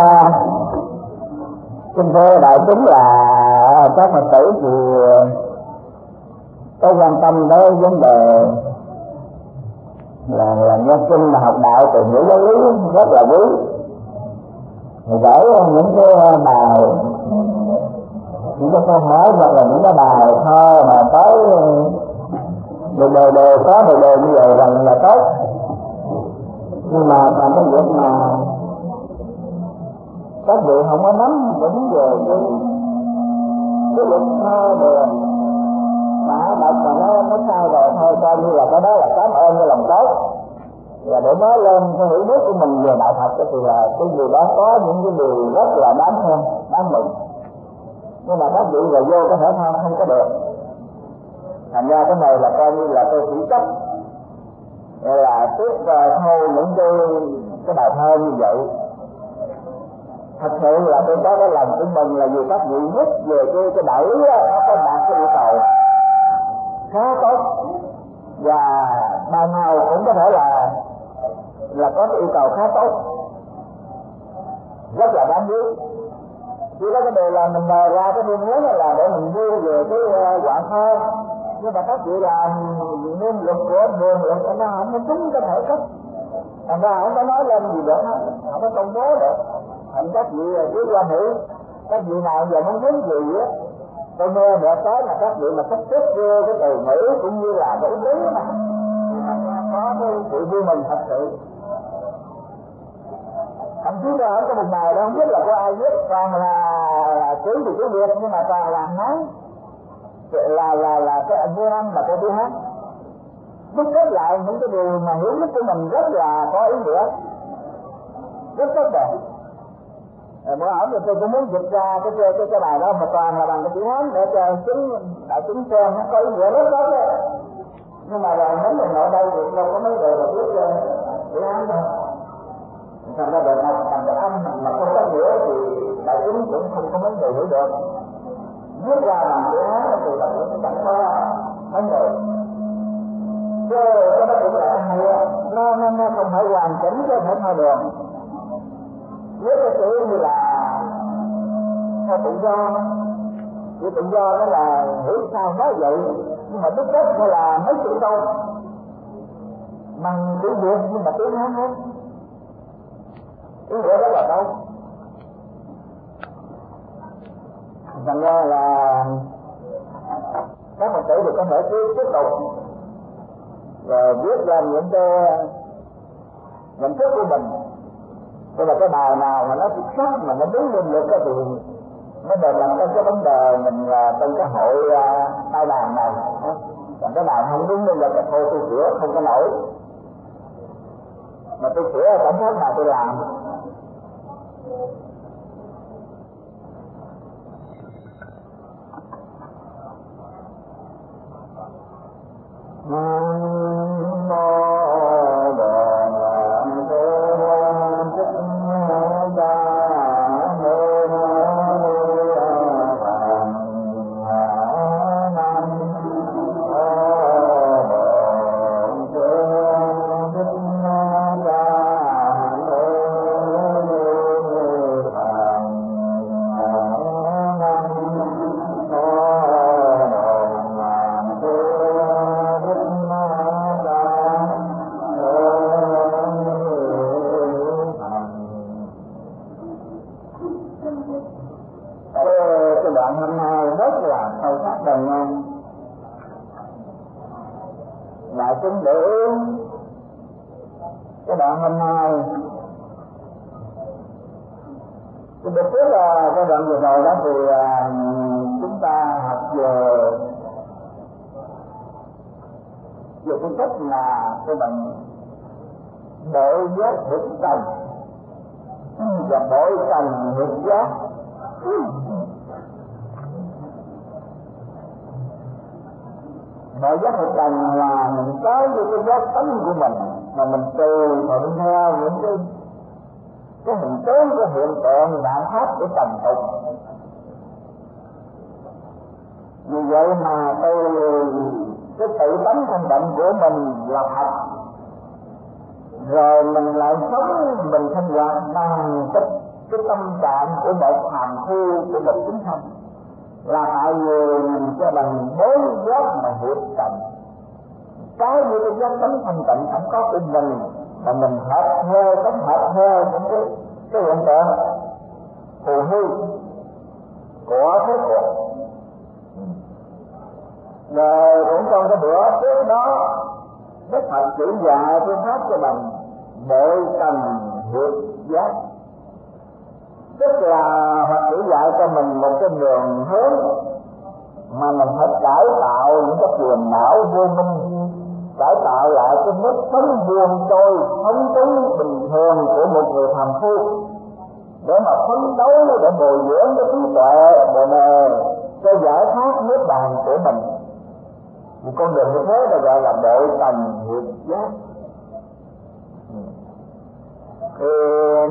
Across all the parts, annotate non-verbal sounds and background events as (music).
à, xin thưa đại chúng là ờ, các phật tử thì ờ, có quan tâm tới vấn đề là là nhân sinh là học đạo từ những giáo lý rất là quý. Gửi những cái ờ, bài những cái câu hỏi hoặc là những cái bài thơ mà tới đều đều đều có đều đều như vậy rằng là tốt. Nhưng mà làm cái việc mà các vị không có nắm vững về cái cái luật thơ đường đã đọc mà nó nó sai rồi thôi, coi như là cái đó là cảm ơn cái lòng tốt. Và để nói lên cái hiểu biết của mình về đạo Phật thì là cái người đó có những cái điều rất là đáng hơn đáng mừng. Nhưng mà các vị là vô có thể tham không có được. Thành ra cái này là coi như là tôi chỉ chấp là tiếp thôi những cái cái bài thơ như vậy thật sự là tôi có cái lòng của mình là vì các vị nhất về cái cái đẩy nó có đạt cái yêu cầu khá tốt. Và bà nào cũng có thể là là có cái yêu cầu khá tốt. Rất là đáng quý. Chỉ có cái điều là mình đề ra cái phương hướng là để mình đưa về cái ờ, đoạn thơ. Nhưng mà các vị làm nguyên luật của đường luật nó không có đúng cái thể cách thành ra không có nói lên gì được không có công bố được thành các vị biết quan hiểu các vị nào giờ muốn muốn gì á? Tôi nghe mẹ tới là các vị mà sắp xếp vô cái từ ngữ cũng như là cái ý mà. Có cái sự vui mừng thật sự. Thậm chí là ở cái một bài đó không biết là có ai viết toàn là là chữ thì chữ việt nhưng mà toàn là nói là là là cái anh vua năm là cái thứ hát. Đúc kết lại những cái điều mà hiểu biết của mình rất là có ý nghĩa. Rất tốt đẹp. Ờ, bữa hổm thì tôi cũng muốn dịch ra cái cái cái, cái bài đó mà toàn là bằng cái chữ hán để cho chúng đại chúng xem nó có ý nghĩa rất lớn đấy nhưng mà rồi mấy người nội đây thì đâu có mấy người mà biết ờ, chữ hán đâu. Thành ra đời học thành cái âm mà không có nghĩa thì đại chúng cũng không có mấy người hiểu được. Viết ra bằng chữ hán thì là cũng chẳng có mấy người chứ cái đó cũng là hay nó nó nó không phải hoàn chỉnh chứ phải theo đường với cái chữ như là theo tự do chữ tự do đó là hiểu sao nói vậy. Nhưng mà đúc kết hay là mấy chữ câu bằng chữ việt nhưng mà tiếng hán hết. Ý nghĩa đó là đâu, thành ra là các phật tử thì có thể cứ tiếp tục và viết ra những cái nhận thức của mình tức là cái bài nào mà nó xuất sắc mà nó đứng lên được cái thì nó đề làm cái cái vấn đề mình là trong cái hội à, tai đàn này. Còn cái bài không đứng lên được thì thôi tôi sửa, không có nổi. Mà tôi sửa cảm giác nào tôi làm.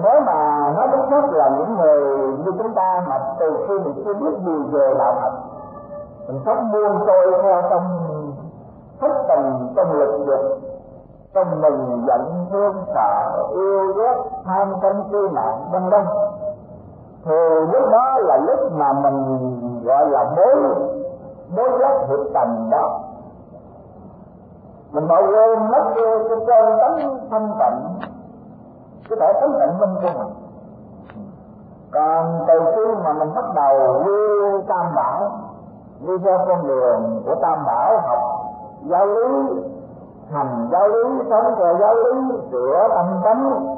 Nếu mà nói đúng nhất là những người như chúng ta mà từ khi mình chưa biết gì về đạo Phật, mình sống buông trôi theo trong thất tình, trong lực dục trong mình giận thương sợ, yêu ghét, tham sân si mạng, vân vân, thì lúc đó là lúc mà mình, gọi là bối bối giác hiệp tầm đó. Mình bỏ quên mất cái cơn tánh thanh tịnh cái thể thấy tận minh của mình. Còn từ khi mà mình bắt đầu đi tam bảo đi theo con đường của tam bảo học giáo lý, hành giáo lý, sống theo giáo lý, sửa tâm tánh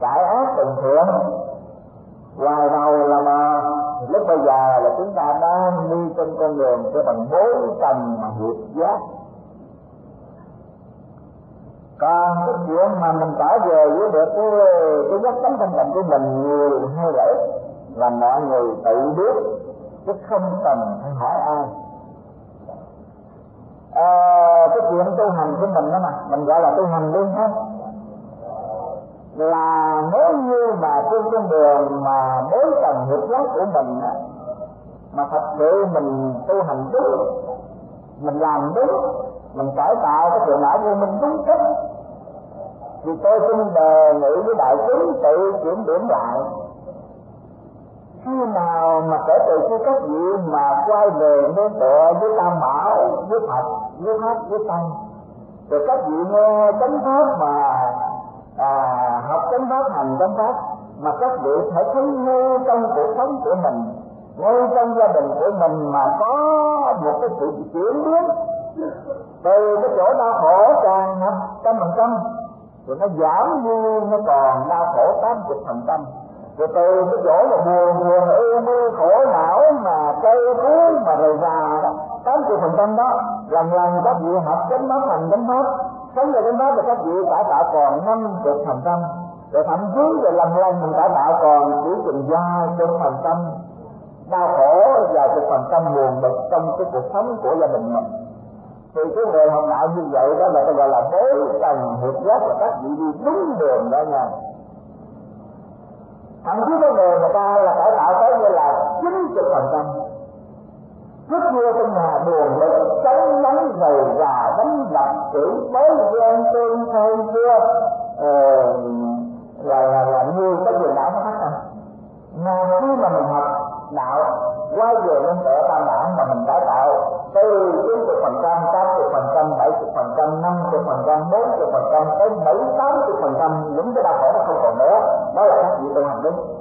cải ác tình thiện ngoài đầu là mà lúc bây giờ là chúng ta đang đi trên con đường của bằng bốn tầng mà hiệp giác còn cái chuyện mà mình trở về với được cái cái giác tấm thanh tịnh của mình nhiều hay là là mọi người tự biết chứ không cần phải hỏi ai. À, cái chuyện tu hành của mình đó mà mình gọi là tu hành luôn ha. Là nếu như mà trên con đường mà bối tầng hiệp giác của mình á, mà thật sự mình tu hành đúng mình làm đúng mình cải tạo cái chuyện não vô minh đúng cách thì tôi xin đề nghị với đại chúng tự kiểm điểm lại. Khi nào mà kể từ khi các vị mà quay về với tựa với tam bảo với phật với pháp với tăng rồi các vị nghe chánh pháp mà à, học chánh pháp hành chánh pháp mà các vị phải thấy ngay trong cuộc sống của mình ngay trong gia đình của mình mà có một cái sự chuyển biến từ cái chỗ đau khổ càng ngập trăm phần trăm rồi nó giảm đi, nó còn đau khổ tám chục phần trăm. Rồi từ cái chỗ là buồn buồn, ưu mưu khổ, não mà cây cuối mà rời già tám chục phần trăm đó, lần lần các vị học chánh pháp, hành chánh pháp sống về chánh pháp thì các vị cải tạo còn năm chục phần trăm. Rồi thậm chí về lần lần mình cải tạo còn chỉ chừng vài chục phần trăm. Đau khổ và chục phần trăm buồn bực trong cái cuộc sống của gia đình mình thì cái người học đạo như vậy đó là cái gọi là bối trần hiệp giác và các vị đi đúng đường đó nha. Thậm chí có người người ta là cải tạo tới như là chín chục phần trăm. Trước kia trong nhà buồn lực cháy nắng dày già đánh đập chửi bới ghen tương thôi chưa ờ, là, là, là như cái gì đã phát à mà khi mà mình học đạo, quay về lên tựa tam bản mà mình đã tạo từ chín mươi phần trăm, tám mươi phần trăm, bảy mươi phần trăm, năm mươi phần trăm, bốn mươi phần trăm, tới bảy tám mươi phần trăm, những cái đau khổ nó không còn nữa. Đó là các vị tu hành đúng.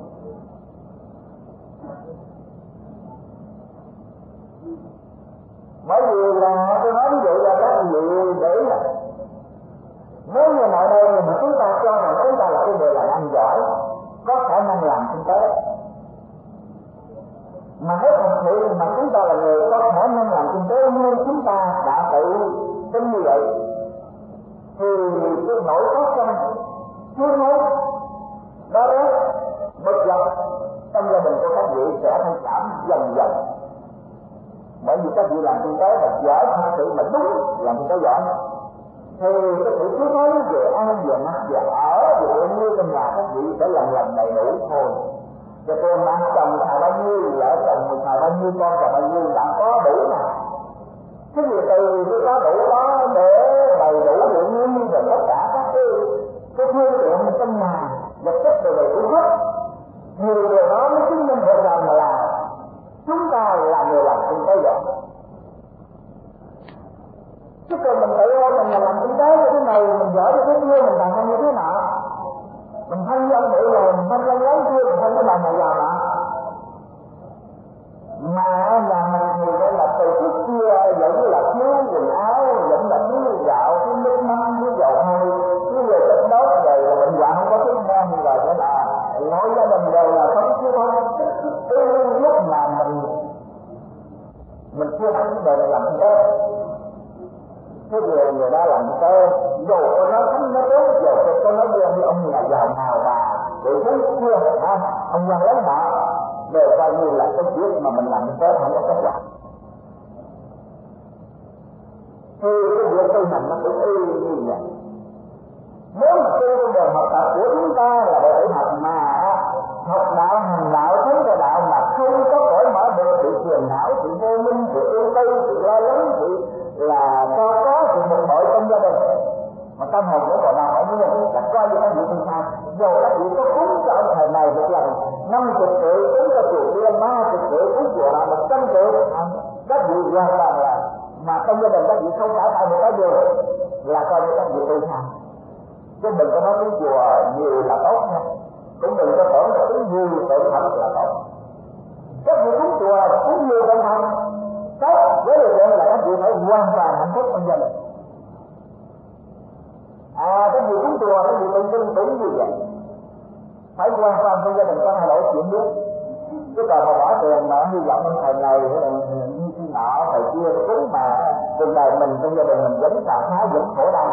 Mình vẫn tà phá vẫn khổ đau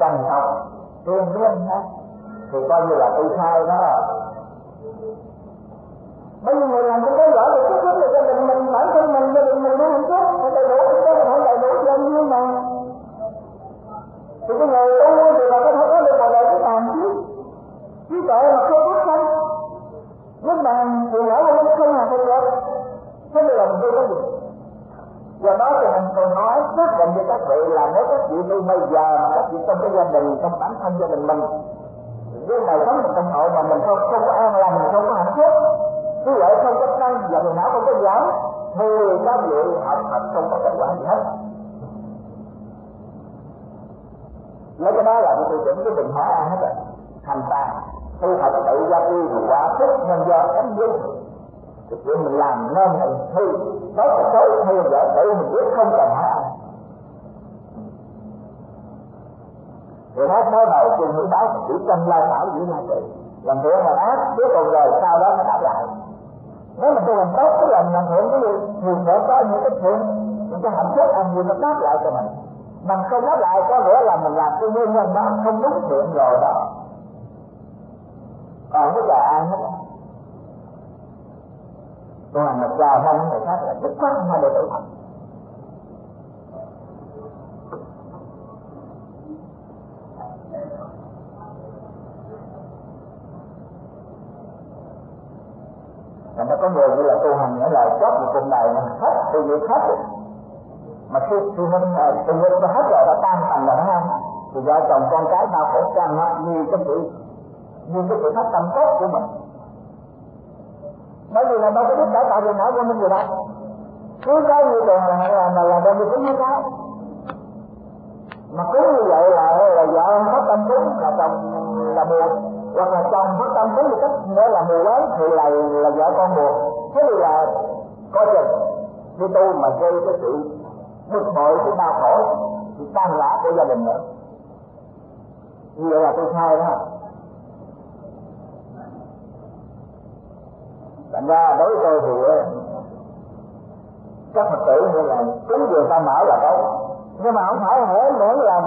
trần học. Luôn luôn ha thì coi như là tôi sai đó. Bây giờ người làm cũng có giỏi được chút là gia đình mình, bản thân mình, gia đình mình luôn hạnh phúc, đầy đủ, có phải đầy đủ cho anh nhưng mà. Thì cái người tu thì là có thể có được một đời cái tàn chứ chứ tội mà không có sanh nước bàn thì nhỏ lên không là không được thế bây giờ mình tu cái gì do đó thì mình còn nói, xác định với các vị là nếu các vị tu bây giờ mà các vị trong cái gia đình, trong bản thân gia đình mình với đời sống trong hội mà mình không không có an lành, không có hạnh phúc như vậy không có năng và mình não không có giảm thì các vị học Phật không có kết quả gì hết. Lấy cái đó là cái tiêu chuẩn cái bình hỏi ai hết rồi. Thành ta tu học tự ra đi thì quả thức nhân do cánh duyên thì chuyện mình làm nên mình thi. Nói là xấu hay là tự mình biết không cần hỏi ai. Người khác nói đầu chung hữu báo chỉ tâm lai bảo giữ lai tự làm việc làm ác, cuối cùng rồi sau đó nó đáp lại. Nếu mà tôi làm tốt cái làm làm hưởng cái gì, thì sẽ có những cái chuyện, những cái hạnh phúc anh vui nó đáp lại cho mình. Mình không đáp lại, có nghĩa là mình làm cái nguyên nhân đó không đúng chuyện rồi đó. Còn cái là ai hết tôi mà một chờ mong người khác là dứt khoát hai đệ tử thật Mà nó có người như là tu hành nghĩa là chót một cuộc đời mà hết, từ việc hết mà khi khi mình từ việc nó hết rồi nó tan thành rồi không. Thì vợ chồng con cái đau khổ chăng nó như cái sự như cái sự thất tâm tốt của mình bởi vì là đâu có biết cải tạo việc não của mình gì đâu cứ có như tiền là là là là đem đi cúng mấy cái mà cúng như vậy là là vợ mất tâm cúng là chồng là buồn. Hoặc là chồng mất tâm cúng một cách nghĩa là mù quáng thì là là vợ con buồn. Thế thì là coi chừng đi tu mà gây cái sự bực bội, sự đau khổ sự tan rã của gia đình nữa. Như vậy là tôi sai đó. Thành ra đối với tôi thì ờ, các phật tử như là cúng dường tam bảo là tốt. Nhưng mà không phải hễ miễn là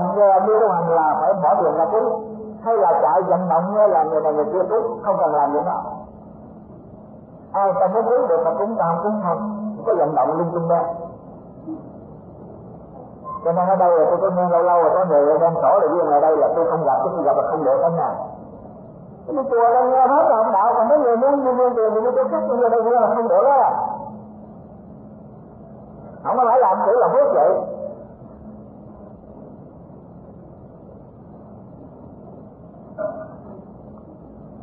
như tu hành là phải bỏ tiền ra cúng, hay là chạy vận động như là người này người kia cúng, không cần làm gì đó. Ai ta muốn cúng được mà cúng, ta cúng không có vận động linh tinh đó. Cho nên ở đây là tôi có nghe lâu lâu là có người đem sổ để riêng ở đây là tôi không gặp, tôi không gặp là không được ở nhà cái chùa lên nghe hết là không đạo còn mấy người muốn mua tiền thì mua cho khác nhưng đây là không được đó. Không có phải làm kiểu là phước vậy.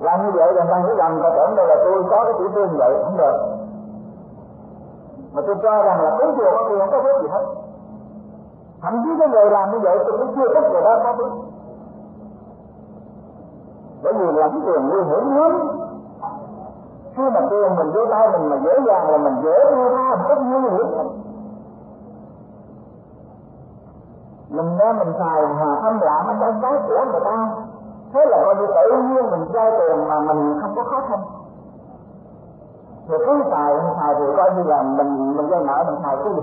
Làm như vậy là đang nghĩ rằng ta tưởng đây là tôi có cái chủ trương vậy, không được. Mà tôi cho rằng là cứ chùa có tiền không có phước gì hết. Thậm chí cái người làm như vậy tôi cũng chưa thích người đó có phước bởi vì lãnh tiền nguy hiểm lắm. Khi mà tiền mình vô tay mình mà dễ dàng là mình dễ đưa ra một cách nguy hiểm. Mình ra mình xài hòa thâm lạ, mình trong cái của người ta. Thế là coi như tự nhiên mình vay tiền mà mình không có khó khăn. Thì cứ xài xài thì coi như là mình mình vay nợ, mình xài cái gì?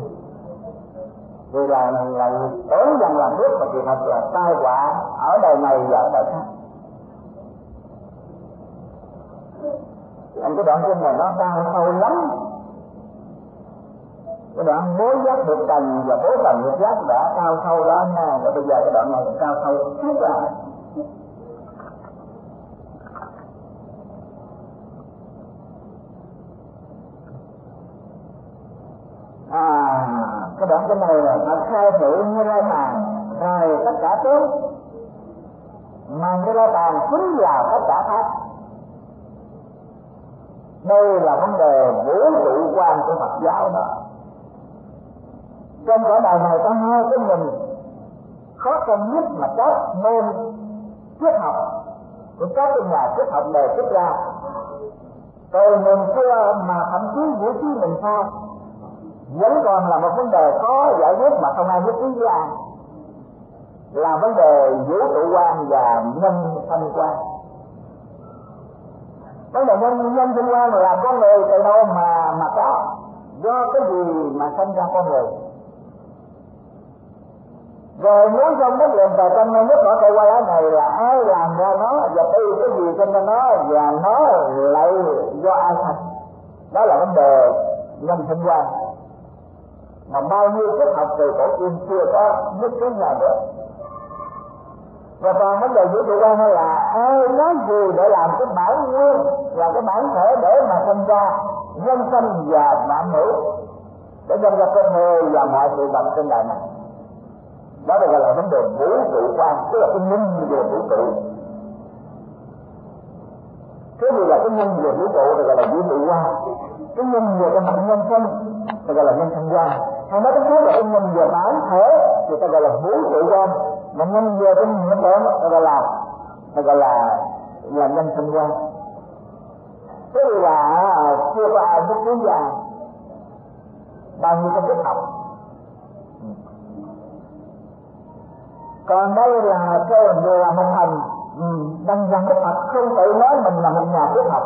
Vì là là tưởng rằng là nước mà thì thật là tai họa ở đời này và ở đời khác. Anh cái đoạn kinh này nó cao sâu lắm. Cái đoạn bố giác được trần và bố trần được giác đã cao sâu đó nha. Và bây giờ cái đoạn này cao sâu hết rồi. À cái đoạn kinh này là nó khai thử như ra màn rồi tất cả tướng. Mà như ra tàn chính là tất cả pháp đây là vấn đề vũ trụ quan của Phật giáo đó. Trong cả đời này có hai cái nhìn khó khăn nhất mà các môn triết học của các cái nhà triết học đề xuất ra. Từ mình xưa mà thậm chí vũ trí mình sao vẫn còn là một vấn đề khó giải quyết mà không ai nhất trí với ai. Là vấn đề vũ trụ quan và nhân thân quan vấn đề nhân nhân sinh quan là con người từ đâu mà mà có. Do cái gì mà sinh ra con người? Rồi muốn trong đất liền trời trong nước bỏ cây qua lá này là ai làm ra nó? Và từ cái gì sinh ra nó? Và nó lại do ai thành? Đó là vấn đề nhân sinh quan mà bao nhiêu cái học từ cổ kim chưa có nhất cái nào được và còn vấn đề vũ trụ quan là ai nói gì để làm cái bản nguyên là cái bản thể để mà sinh ra nhân sinh và mạng hữu? Để nhân ra con người và mọi sự vật trên đời này đó được gọi là vấn đề vũ trụ quan tức là cái nhân về vũ trụ. Cái gì là cái nhân về vũ trụ được gọi là vũ trụ quan cái nhân về cái mặt nhân sinh được gọi là nhân sinh quan hay nói cách khác là cái nhân về bản thể thì ta gọi là vũ trụ quan mà nhân về trong hiện tượng ta gọi là ta gọi là là nhân sinh quan thế thì là à, chưa có ai biết lý ra. Bao nhiêu cái biết học. Còn đây là cái người là một hành đang ừ, đăng đức phật. Không tự nói mình là một nhà Đức Phật.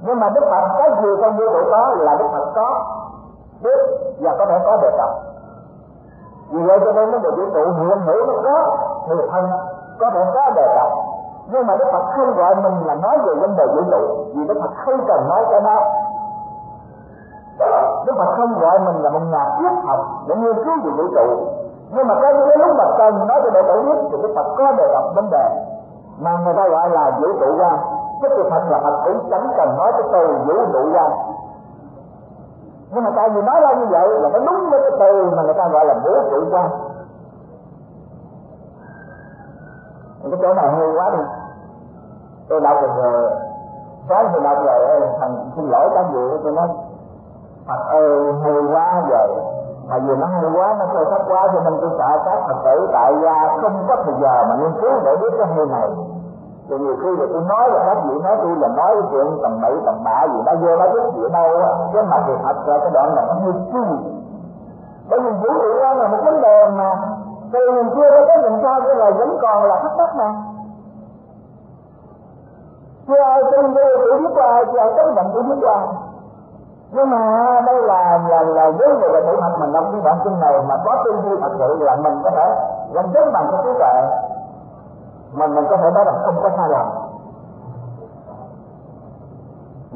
Nhưng mà đức phật cái gì trong vũ trụ có là đức phật có. Biết và có thể có đề cập vì vậy cho nên nó được vũ trụ hiện hữu nó có người thân có thể có đề cập nhưng mà đức phật không gọi mình là nói về vấn đề vũ trụ vì đức phật không cần nói cái đó đức phật không gọi mình là một nhà triết học để nghiên cứu về vũ trụ. Nhưng mà cái, cái lúc mà cần nói cho đệ tử biết thì đức phật có đề cập vấn đề mà người ta gọi là vũ trụ ra chứ sự thật là phật cũng chẳng cần nói cái từ vũ trụ ra nhưng mà tại vì nói ra như vậy là nó đúng với cái từ mà người ta gọi là vũ trụ quan. Cái chỗ này hơi quá đi. Tôi đọc được rồi. Sáng tôi đọc rồi thằng xin lỗi các vị, tôi nói, phật ơi hơi quá rồi mà vì nó hay quá, nó sâu sắc quá, cho nên tôi sợ các phật tử tại gia không có thời giờ mà nghiên cứu để biết cái hơi này thì nhiều khi là tôi nói là các vị nói tôi là nói chuyện tầm bậy tầm bạ gì đó, vô nói biết gì đâu á. Chứ mà thì thật ra cái đoạn này nó như chi? Bởi vì vũ trụ quan là một vấn đề mà từ mình chưa có tới mình sao cái này vẫn còn là thắc mắc mà. Chưa ai tin tôi tôi biết qua chưa ai chấp nhận tôi biết qua nhưng mà đây là là là với người là tự mặt mình đọc cái bản tin này mà có tư duy thật sự là mình có thể gần chứng bằng cái trí tuệ mình mình có thể nói là không có sai lầm.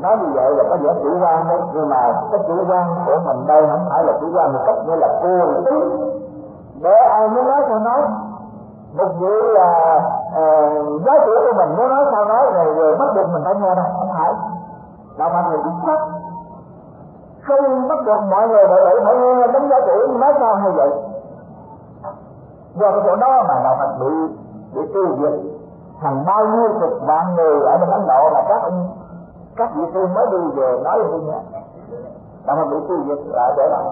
Nói như vậy là có vẻ chủ quan đấy nhưng mà cái chủ quan của mình đây không phải là chủ quan một cách như là cô tí để ai muốn nói sao nói? Một vị là uh, giáo chủ của mình muốn nói sao nói rồi rồi bắt buộc mình phải nghe đâu không phải. Đạo mọi người chính xác không bắt buộc mọi người đệ tử phải nghe đến giáo chủ nói sao hay vậy? Do cái chỗ đó mà đạo phật bị để tiêu diệt hàng bao nhiêu chục vạn người ở bên ấn độ là các ông, các vị sư mới đi về nói với nhé đạo không bị tiêu diệt lại để lại.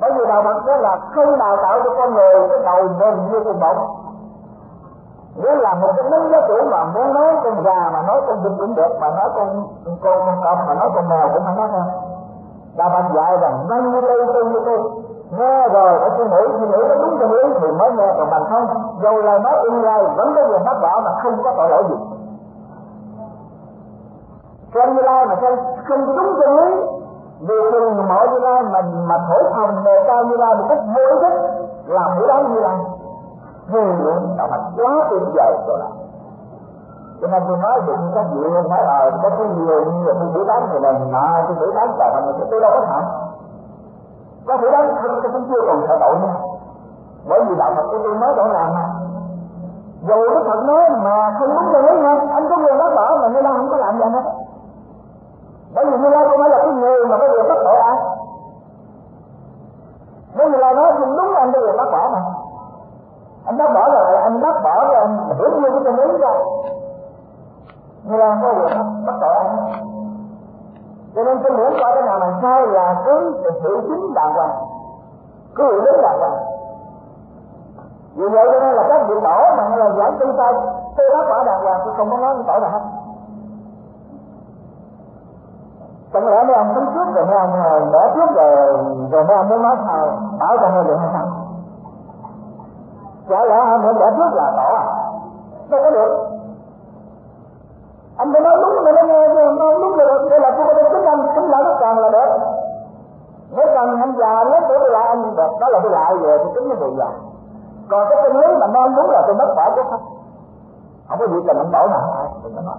Bởi vì đạo phật đó là không đào tạo cho con người cái đầu mềm như con bóng. Nếu là một cái lính giáo chủ mà muốn nói con gà mà nói con vịt cũng được, mà nói con con con cọp, mà nói con mèo cũng phải nói theo đạo phật dạy rằng, nâng như tôi tôi như tôi nghe rồi, phải suy nghĩ suy nghĩ, nó đúng chân lý thì mới nghe. Còn bằng không, dầu lời nói in ra vẫn có quyền phát bảo mà không có tội lỗi gì. Xem như lai mà xem, không đúng chân lý. Vì chừng mọi như lai mà mà thổi phòng đề cao như lai một cách vô ý thức, làm buổi đó như lai. Vô lượng đạo Phật quá tuyệt vời rồi là cho nên tôi nói được các vị nói là có cái nhiều như là tôi buổi bán này là, mà tôi buổi bán trời mà tôi đâu có thẳng thể đó cũng chưa còn sợ tội nữa. Bởi vì đạo Phật của tôi nói rõ ràng mà. Dù Đức Phật nói mà không đúng cho lý nha anh có quyền bác bỏ mà như lai không có làm gì hết. Bởi vì như lai không phải là cái người mà có quyền bác bỏ ai. Nếu như lai nói không đúng, anh có quyền bác bỏ mà. Anh bác bỏ rồi anh bác bỏ rồi anh hiểu như cái chân lý ra như lai không có quyền bác bỏ ai cho nên cái điển qua cái nào mà sai là cứ tự chính đàng hoàng cứ hiểu đúng là vậy. Vì vậy cho nên là các vị tổ mà hay là giảng tu sai tôi bác quả đàng hoàng, tôi không có nói cái tội nào hết. Chẳng lẽ mấy ông tính trước rồi, mấy ông đỡ trước rồi rồi mấy ông muốn nói sao bảo cho hơi được hay sao chả lẽ ông muốn đỡ trước là tổ à? Đâu có được. Anh phải nói đúng mà nó nghe chứ, nói đúng là được đây là tôi có thể tính anh tính lại nó càng là được nếu cần anh già nếu tôi lại anh được đó là tôi lại về thì tính nó bị già còn cái chân lý mà non đúng là tôi mất bỏ chứ không không có gì cần ông bảo nào hết đừng có nói.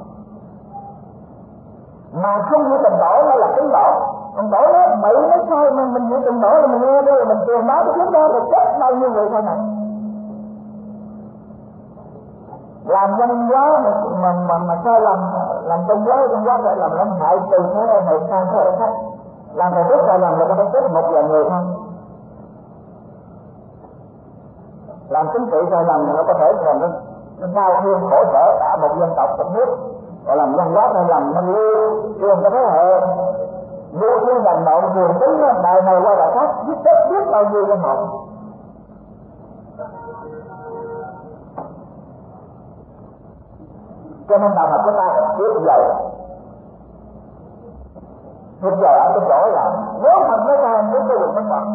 Mà không như tình đổ nó là tính đổ còn đổ nó bậy nó sai mà mình như tình đổ là mình nghe đó là mình tiền nói cái chúng đó là chết bao nhiêu người thôi này. Làm văn hóa mà mà mà, mà sai lầm làm văn giáo văn giáo lại làm làm hại từ thế này sang thế khác làm phải rất sai lầm là có thể chết một vài người thôi. Làm chính trị sai lầm thì nó có thể làm nó nó đau thương khổ sở cả một dân tộc, một nước. Gọi làm dân hóa sai lầm nó lưu truyền cho thế hệ. Vô thiên hành động thường tính đời này qua đời khác, giết chết biết bao nhiêu dân hồn cho nên đạo Phật chúng ta tuyệt vời tuyệt giờ ở cái chỗ là nếu mình nói ra muốn cái quyền Phật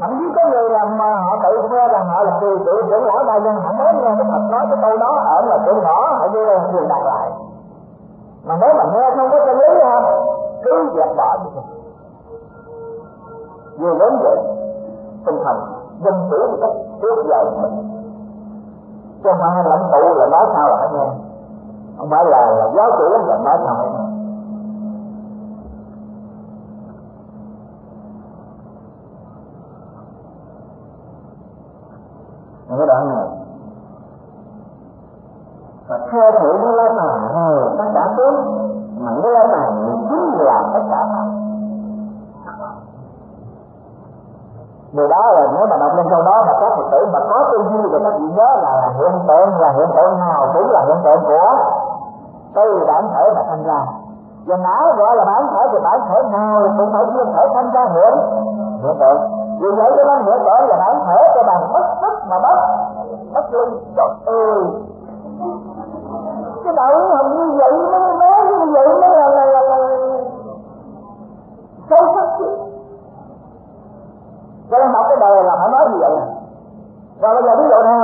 thậm chí có người làm mà họ tự khoe là họ là từ tự trưởng lão đại nhân họ nói nghe cái Phật nói cái câu đó ở là trưởng nhỏ họ vô đây truyền đạt lại. Mà nếu mà nghe không có cái lý ha cứ dẹp bỏ đi. Vừa lớn vậy tinh thần dân chủ một cách trước giờ mình. Cho mà lãnh tụ là nói sao là nghe. Không phải là, là giáo chủ là nói sao ở cái đoạn này và theo thử cái lấy này rồi tất cả tốt. Mà cái lấy này chính là tất cả pháp điều đó là nếu mà đọc lên câu đó mà các phật tử mà có tư duy thì các vị nhớ là hiện tượng, là hiện tượng nào? Cũng là hiện tượng của từ bản thể mà thành ra và não gọi là bản thể thì bản thể nào cũng phải thiên thể thanh ra hiện hiện tượng vì vậy cho nên hiện tượng là bản thở cho bằng mất sức mà mất mất ly trời ơi! Cái đạo hồng như vậy mới nói như vậy mới là là là, là sâu sắc chứ. Cho nên học cái đời là phải nói như vậy. Rồi bây giờ ví dụ này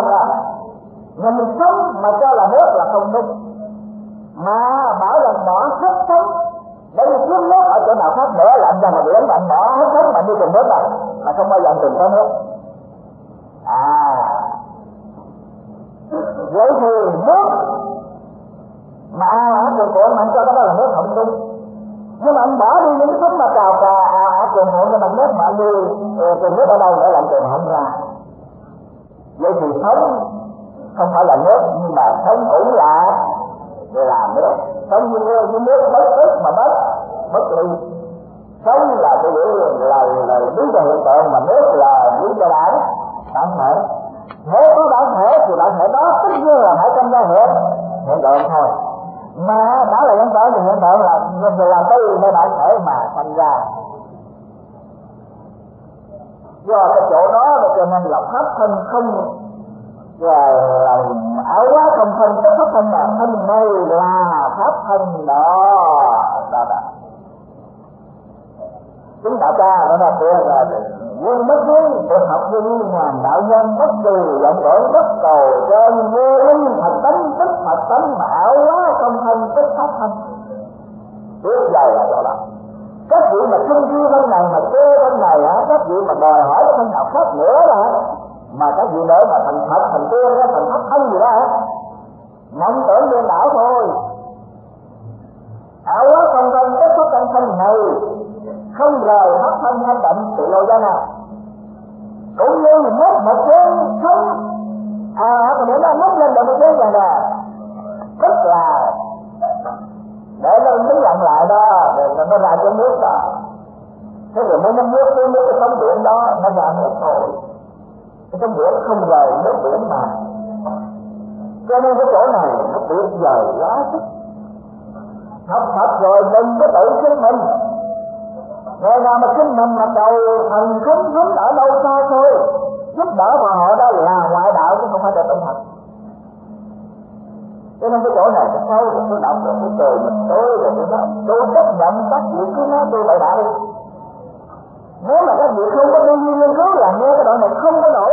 là mình sống mà cho là nước là không đúng. Mà bảo rằng bỏ sức sống bởi vì kiếm nước ở chỗ nào khác nữa là anh ra mà lớn bạn bỏ hết sống mà đi tìm nước này mà không bao giờ tìm có nước à. Vậy thì nước mà à, ai ở trường cuộn mà anh cho cái đó là nước không đúng nhưng mà anh bỏ đi những cái mà cào cà à à trường cuộn cho mặt nước mà anh đi ờ, trường nước ở đâu để làm trường không ra. Vậy thì sống không phải là nước, nhưng mà sống cũng là để làm nữa. Sống như nước như nước bất tức mà bất bất ly sống là cái nghĩa là là đứng cho hiện tượng mà nước là đứng cho bản bản thể nếu cứ bản thể thì bản thể đó, tất nhiên là phải trong ra hiện hiện tượng thôi. Mà đó là hiện tượng thì hiện tượng là là cái nơi bản thể mà thành ra. Do cái chỗ đó mà cho nên là pháp thân không và lòng áo quá không thân cái pháp thân là thân này là pháp thân đó đó đó chúng đạo ca nó là kia là quân bất quân được học như ngàn đạo nhân bất kỳ vọng đổi bất cầu trên vô linh thật tánh, tức thật tánh, mà ảo quá không thân tức pháp thân. Biết dài là chỗ đó. Các vị mà chung chi bên này mà kêu bên này á, các vị mà đòi hỏi cái thân nào khác nữa là mà các vị nữa mà thành thật, thành tiên thành thất thân gì đó hả? Mong tưởng điên đảo thôi. Ảo quá công thân kết thúc căn thân này, không rời hấp thân hành động sự lâu ra nào. Cũng như mất một chén không à còn nếu nó mất lên được một chén này nè. Tức là, để nó đứng nhận lại đó rồi nó ra cho nước đó. Thế rồi mới nó nước cái nước cái sống biển đó nó ra nước thôi cái bữa biển không rời nước biển mà cho nên cái chỗ này nó bị vời quá sức. Học Phật rồi đừng có tự xưng mình. Người nào mà chính mình mà đầu thần khấn khấn ở đâu xa thôi giúp đỡ mà họ đó là ngoại đạo chứ không phải là tâm thật cho nên cái chỗ này cái sâu rồi tôi đọc rồi tôi cười mình tôi rồi tôi nói tôi chấp nhận các nhiên cứ nói tôi bậy bạ đi nếu mà các vị không có tư duy nghiên cứu là nghe cái đoạn này không có nổi.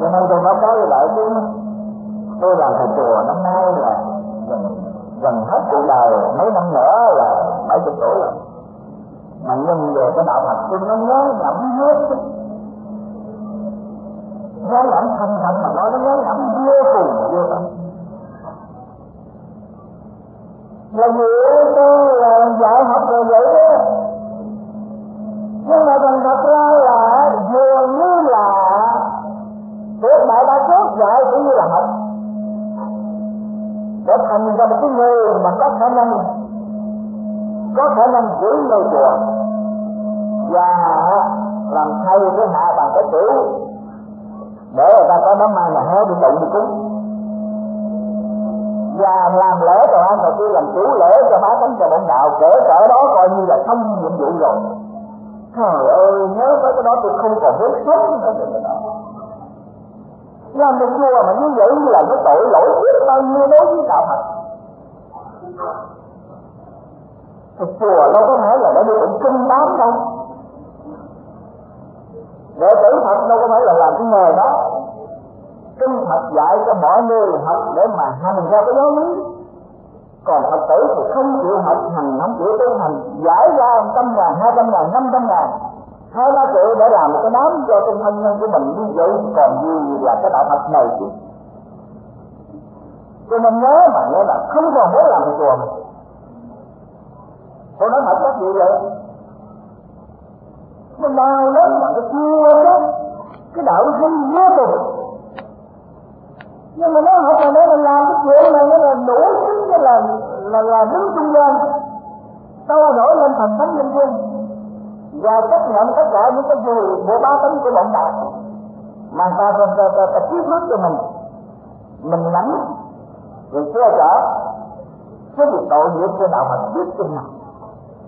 Cho nên tôi báo cáo với lại tôi tôi làm thầy chùa năm nay là gần gần hết cuộc đời, mấy năm nữa là bảy chục tuổi rồi. Mà nhân về cái đạo Phật, tôi nó nhớ nhẩm hết nhớ nhẩm thành thành mà nói nó nhớ nhẩm vô cùng, vô tận là vì tôi là dạy học rồi vậy đó. Nhưng mà thành thật ra là dường như là được đại đa số dạy cũng như là học. Để thành ra một cái người mà có khả năng, có khả năng giữ ngôi chùa và làm thay cái hạ bằng cái chữ để người ta có đám mai nhà hết đi tụng đi cúng và làm lễ cho anh, rồi kia làm chủ lễ cho bá tánh cho bổn đạo. Kể cả đó coi như là xong nhiệm vụ rồi. Trời ơi nhớ tới cái đó tôi không còn muốn sống nữa. Cái đó làm được vua mà như vậy là cái tội lỗi biết bao nhiêu đối với đạo Phật. Thì chùa đâu có thể là để đi tụng kinh đám đâu đệ tử Phật đâu có phải là làm cái nghề đó. Kinh Phật dạy cho mọi người học để mà hành ra cái giáo lý còn Phật tử thì không chịu học hành, không chịu tu hành. Giải ra một trăm ngàn, hai trăm ngàn, năm trăm ngàn. Hai ba triệu để làm một cái đám cho trong thân nhân của mình như vậy còn gì là cái đạo Phật này chứ. Cho nên nhớ mà nhớ là không còn muốn làm thầy chùa mà tôi nói thật, các vị vậy nó đau lắm mà nó chưa đó cái đạo hay vô cùng. Nhưng mà nó học là nó mình làm cái chuyện này nó là đủ chính cái là là là đứng trung gian đâu nổi lên thành thánh nhân viên và chấp nhận tất cả những cái gì bộ ba tấn của bọn đạo. Mà ta ta ta ta, ta chiết nước cho mình. Mình nắm rồi che chở cái việc tội nghiệp cho đạo Phật biết chừng nào.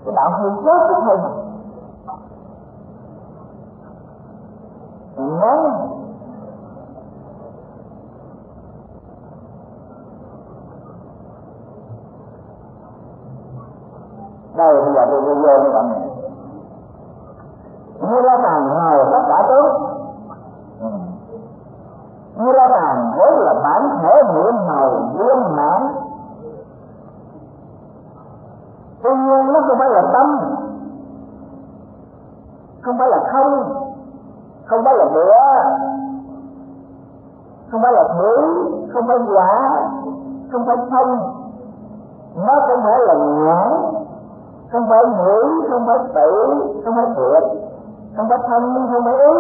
Cái đạo hư chết tức hơn nói. Đây bây giờ tôi vô với bạn. Này như la bàn ngoài tất cả tốt như la bàn vốn là bản thể nguyện màu viên mãn tuy nhiên nó không phải là tâm. Không phải là không không phải là bữa không phải là thử không phải giả không phải thông nó không phải là nhãn không phải ngữ không phải tử không phải thiệt không phải thân không phải ý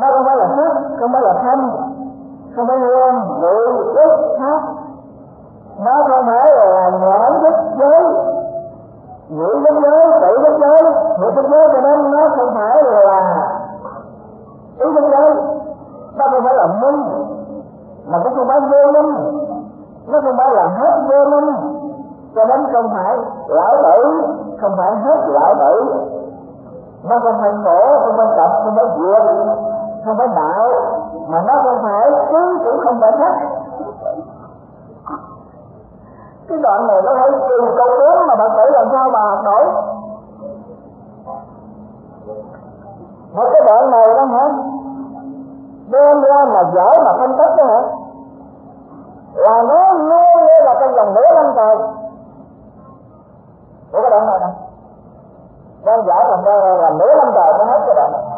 nó không phải là sắc không phải là thanh không phải hương vị ức pháp nó không phải là nhãn thức giới giữ thức giới tự thức giới giữ thức giới cho nên nó không phải là ý thức giới nó không phải là minh mà nó không phải vô minh nó không phải là hết vô minh cho nên không phải lão tử không phải hết lão tử nó không phải khổ không phải tập không phải diệt không phải đạo mà nó không phải cứ cũng không phải thất cái đoạn này nó hơi từ câu bốn mà bà kể làm sao bà đổi một cái đoạn này đó hả? Đem ra mà dở mà không tích đó hả? Là nó nghe như là trong vòng nửa năm trời. Của cái đoạn này nè. Đem dở làm ra là nửa năm trời nó hết cái đoạn này?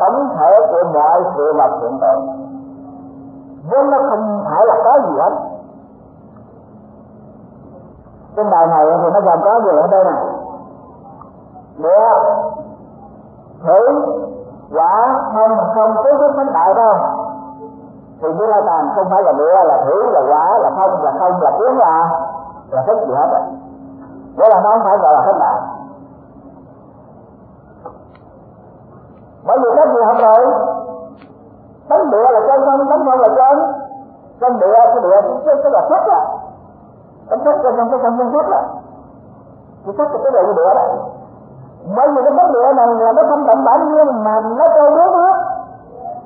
Tổng thể của mọi sự vật hiện tượng vốn nó không phải là có gì hết. Trên đời này thì nó gồm có gì ở đây này? địa thủy quả, không không tứ thức thánh đại đâu thì như la bàn không phải là địa là thủy là quả, là không là không, là tiếng là là thích gì hết á. Đó là nó không phải gọi là thánh đạo. Bởi vì các gì học rồi tánh địa là chân không tánh không là chân chân địa cái địa cái cái là thích á tánh thích chân không cái chân không á thì thích là cái địa địa đó. Bởi vì cái tánh địa này là nó không bệnh bản nhiên mà nó trôi nước nước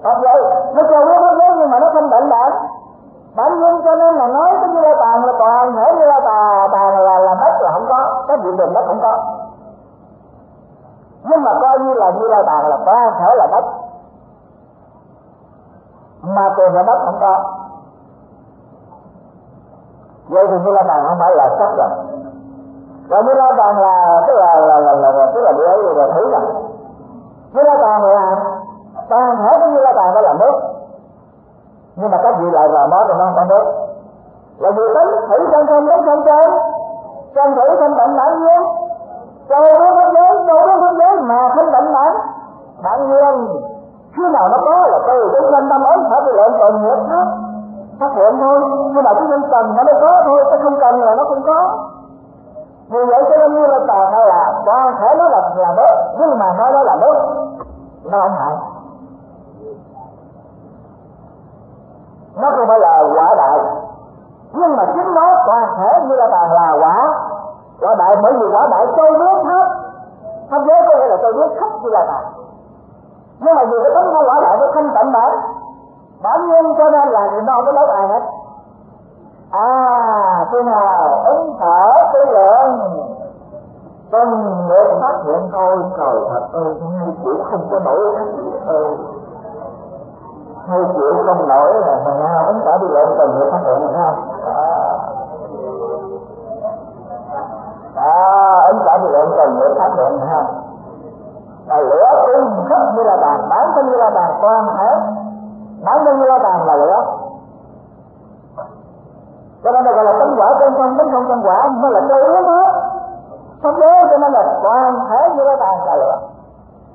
Thật vậy, nó trôi nước nước nhưng mà nó không bệnh bản. Bản nhiên cho nên là nói cái như la tàn là toàn thể như la tà tàn là là đất là không có. Cái chuyện đường đất không có nhưng mà như là la bàn là có thở là đất mà tiền là đất không có. Vậy thì như la bàn không phải là sắc rồi rồi như la bàn là tức là là là, là, là tức là địa là thủy rồi như la bàn là toàn thể như la bàn đó là nước nhưng mà các vị lại vào đó thì nó không phải nước là vì tính thủy trong không đến không trên. Trong thủy thân bệnh bản nhiên châu nước thế giới châu nước thế giới mà thanh tịnh bản bạn nhiên khi nào nó có là từ cái sanh tâm ấn phải bị lệnh tội nghiệp đó. Phát hiện thôi, nhưng mà cái nhân cần nó mới có thôi chứ không cần là nó không có. Vì vậy cho nên như là tà hay là có thể nó là là nước nhưng mà nói nó là nước nó không hại. Nó không phải là quả đại. Nhưng mà chính nó toàn thể như là tà là quả. Quả đại bởi vì quả đại trôi nước hết pháp giới có nghĩa là tôi nước khắp như là bạn nhưng mà vì cái tính của quả lại nó không tận bản bản nhiên cho nên là người không có lấy ai hết. À thế nào ứng thở tư lượng. Vâng, cần được phát hiện thôi trời thật ơi ngay chỉ không có nổi ơi hai chịu không nổi là thằng nào thở cả đi lượng cần người phát hiện không đó ấn cả thì lượng cần người phát hiện ha là lửa cũng rất như là bàn bán thân như là bàn quan hết. Bán thân như là bàn là lửa. Cho nên là gọi là tấn quả chân không, tấn không chân quả nó là chơi yếu hết không đế, cho nên là quan thế như là bàn là lửa.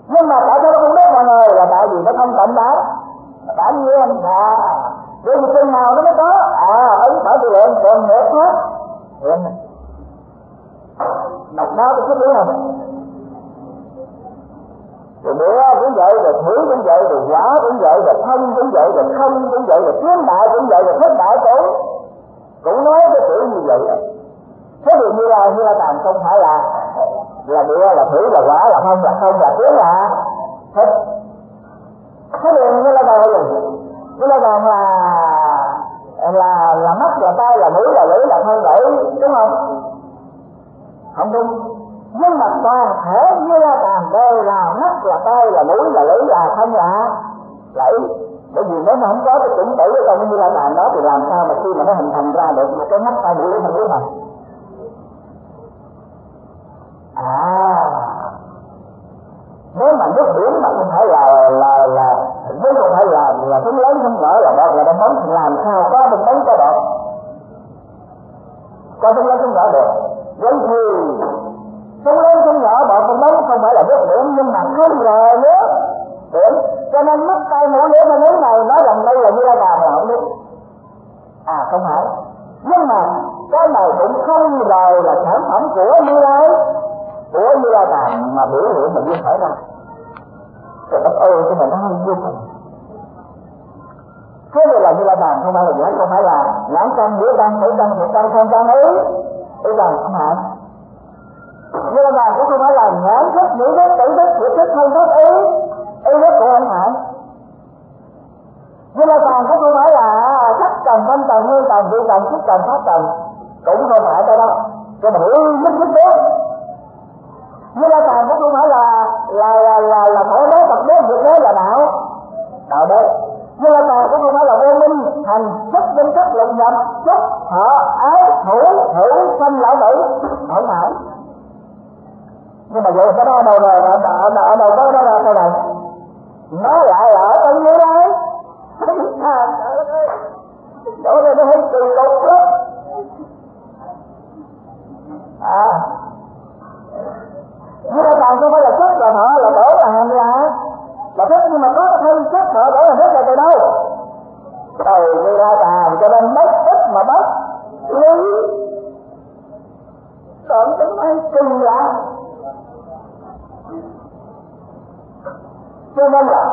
Nhưng mà tại sao nó không biết mọi người? Là tại vì nó không tận bán bản nhiên à với một chừng nào nó mới có. À ấn thở tự lượng còn nữa hết hiện độc đáo cái chút nữa không? Rồi nữa cũng vậy, rồi thủy cũng vậy, rồi quả cũng vậy, rồi thân cũng vậy, rồi không cũng vậy, rồi tiến đại cũng vậy, rồi thất đại cũng cũng nói cái chữ như vậy thế thì như là như là tàn không phải là là địa là thủy là quả là không là không là tiến là thích thế thì như là bàn là gì? Như là bàn là là là mắt, là tay là mũi, là lưỡi, là thân lưỡi đúng không? Không đúng. Nhưng mà toàn thể như là bàn đều là mắt là tay là mũi là lưỡi là thân là lẫy bởi vì nếu mà không có cái chuẩn bị ở trong như là bàn đó thì làm sao mà khi mà nó hình thành ra được một cái mắt tay mũi thân lưỡi mà à. Nếu mà nước biển mà không phải là là là nếu không phải là là thứ làm sao có một bóng có bọt có chúng lớn không mở được vậy thì không lớn không nhỏ bọn con nói không phải là biết điểm, nhưng mà không ngờ nhớ điểm. Cho nên mất tay mũi lưỡi con nước này nói rằng đây là như là gà mà không biết à không phải. Nhưng mà cái này cũng không ngờ là sản phẩm của như lai, của như lai đàm mà biểu hiện mà như khởi ra trời đất ơi, cái này nó hơi vô cùng. Thế này là như lai đàm không phải là nhãn không phải là nhãn căn giữa căn tử căn thiệt căn không căn ấy để làm không phải như lai ngài cũng không phải là nhãn thức nhĩ thức tử thức thiệt thức thân thức ý ý thức của anh phải như lai đàm cũng không phải là sắc trần thanh trần hương trần vị trần thức trần pháp trần? Cũng không phải đâu đâu, cho mà hữu nhất nhất tốt như lai đàm cũng không phải là là là là là khổ đế phật đế việc đế là đạo? Đạo đế như lai cũng không phải là vô minh thành thức đến chất lục nhập chúc thọ ái thủ hữu sanh lão tử không phải nhưng mà vậy cái đó ở đâu rồi ở, ở, ở, ở đâu có đó ra sao này nó lại ở tận như đây. Chỗ này nó hơi kỳ lục lắm. À. Như là còn không phải là chúc là thọ là đổ là hành là mà thích nhưng mà có thân chất thọ đổi là thích là từ đâu? Từ như ra tàn cho nên bất ít mà bất lý tưởng tính hay kỳ lạ cho nên là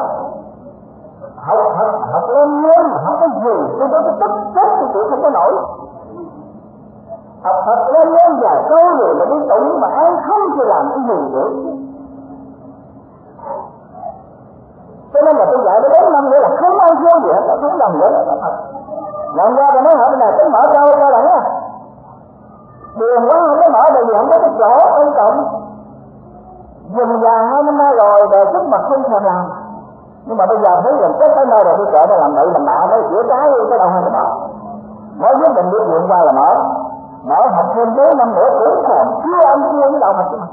học học học lên lên học cái gì tôi có cái tức thì tôi không có nổi. Học học lên lên và câu rồi mà đi tụng mà ai không thể làm cái gì được. Cho nên là tôi dạy đến bốn năm nữa là không ăn thiếu gì hết không làm nữa. Là lần qua rồi nói hỏi này tính mở đâu ra lại á đường quá không có mở, bởi vì không có cái chỗ quan trọng. Dừng già hai năm nay rồi, đời xuất mặt không thèm làm. Nhưng mà bây giờ thấy rằng cái tới nơi rồi, tôi chợ nó làm bậy làm bạ đấy chữa trái cái đầu hay cái mở. Nói quyết định bước vượt qua là mở. Mở học thêm bốn năm nữa cũng còn chưa ăn chưa với đầu mà chứ mà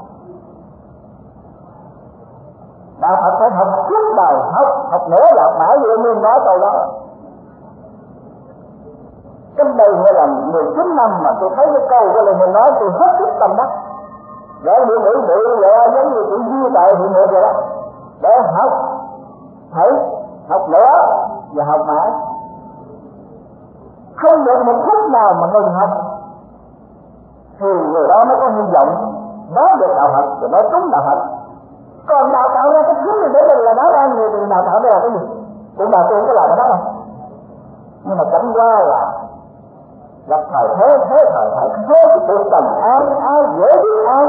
đạo Phật phải học suốt đời học học nữa là mãi như nguyên nói câu đó. Cách đây nghĩa là 19 năm mà tôi thấy cái câu của lời mình nói, tôi hết sức tâm đắc để bị nữ bị vậy giống như bị duy tại hiện nghiệp vậy đó. Để học, thấy, học nữa và học mãi. Không được một phút nào mà ngừng học. Thì người đó mới có hy vọng, nói được đạo hạnh rồi nói trúng đạo hạnh còn đào tạo ra cái thứ thì để mình là nói ra, người đừng đào tạo ra là cái gì? Cũng đào tạo cái làm đó không? Nhưng mà chẳng qua là gặp thời thế thế thời phải thế cái sự cần ai ai dễ biết ai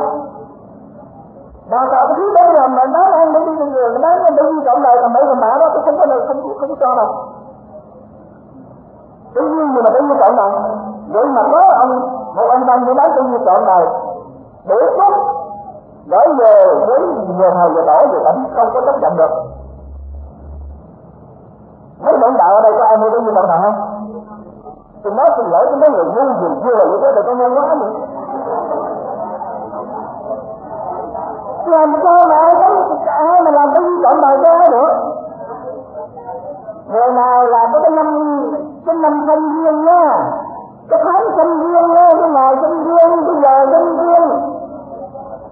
đào tạo cái thứ đó là mà nói ăn để đi đường người nói anh đi trọng đời, còn mấy còn mã đó tôi không có được không không có cho đâu. Tự nhiên gì mà tự nhiên chọn đời? Vậy mà có ông, một ông văn như nói tự nhiên chọn đời. Đủ phút gửi về với giờ thời giờ đổi giờ tỉnh không có chấp nhận được. Mấy lãnh đạo ở đây có ai mua tự như chọn đời không? Tôi nói xin lỗi cho mấy người ngu gì chưa là như thế đừng có ngu quá nữa. Làm sao mà ai có ai mà làm cái chọn bài cho ai được người nào làm cái năm cái năm sinh viên nha. Cái tháng sinh viên nha, cái ngày sinh viên, cái giờ sinh viên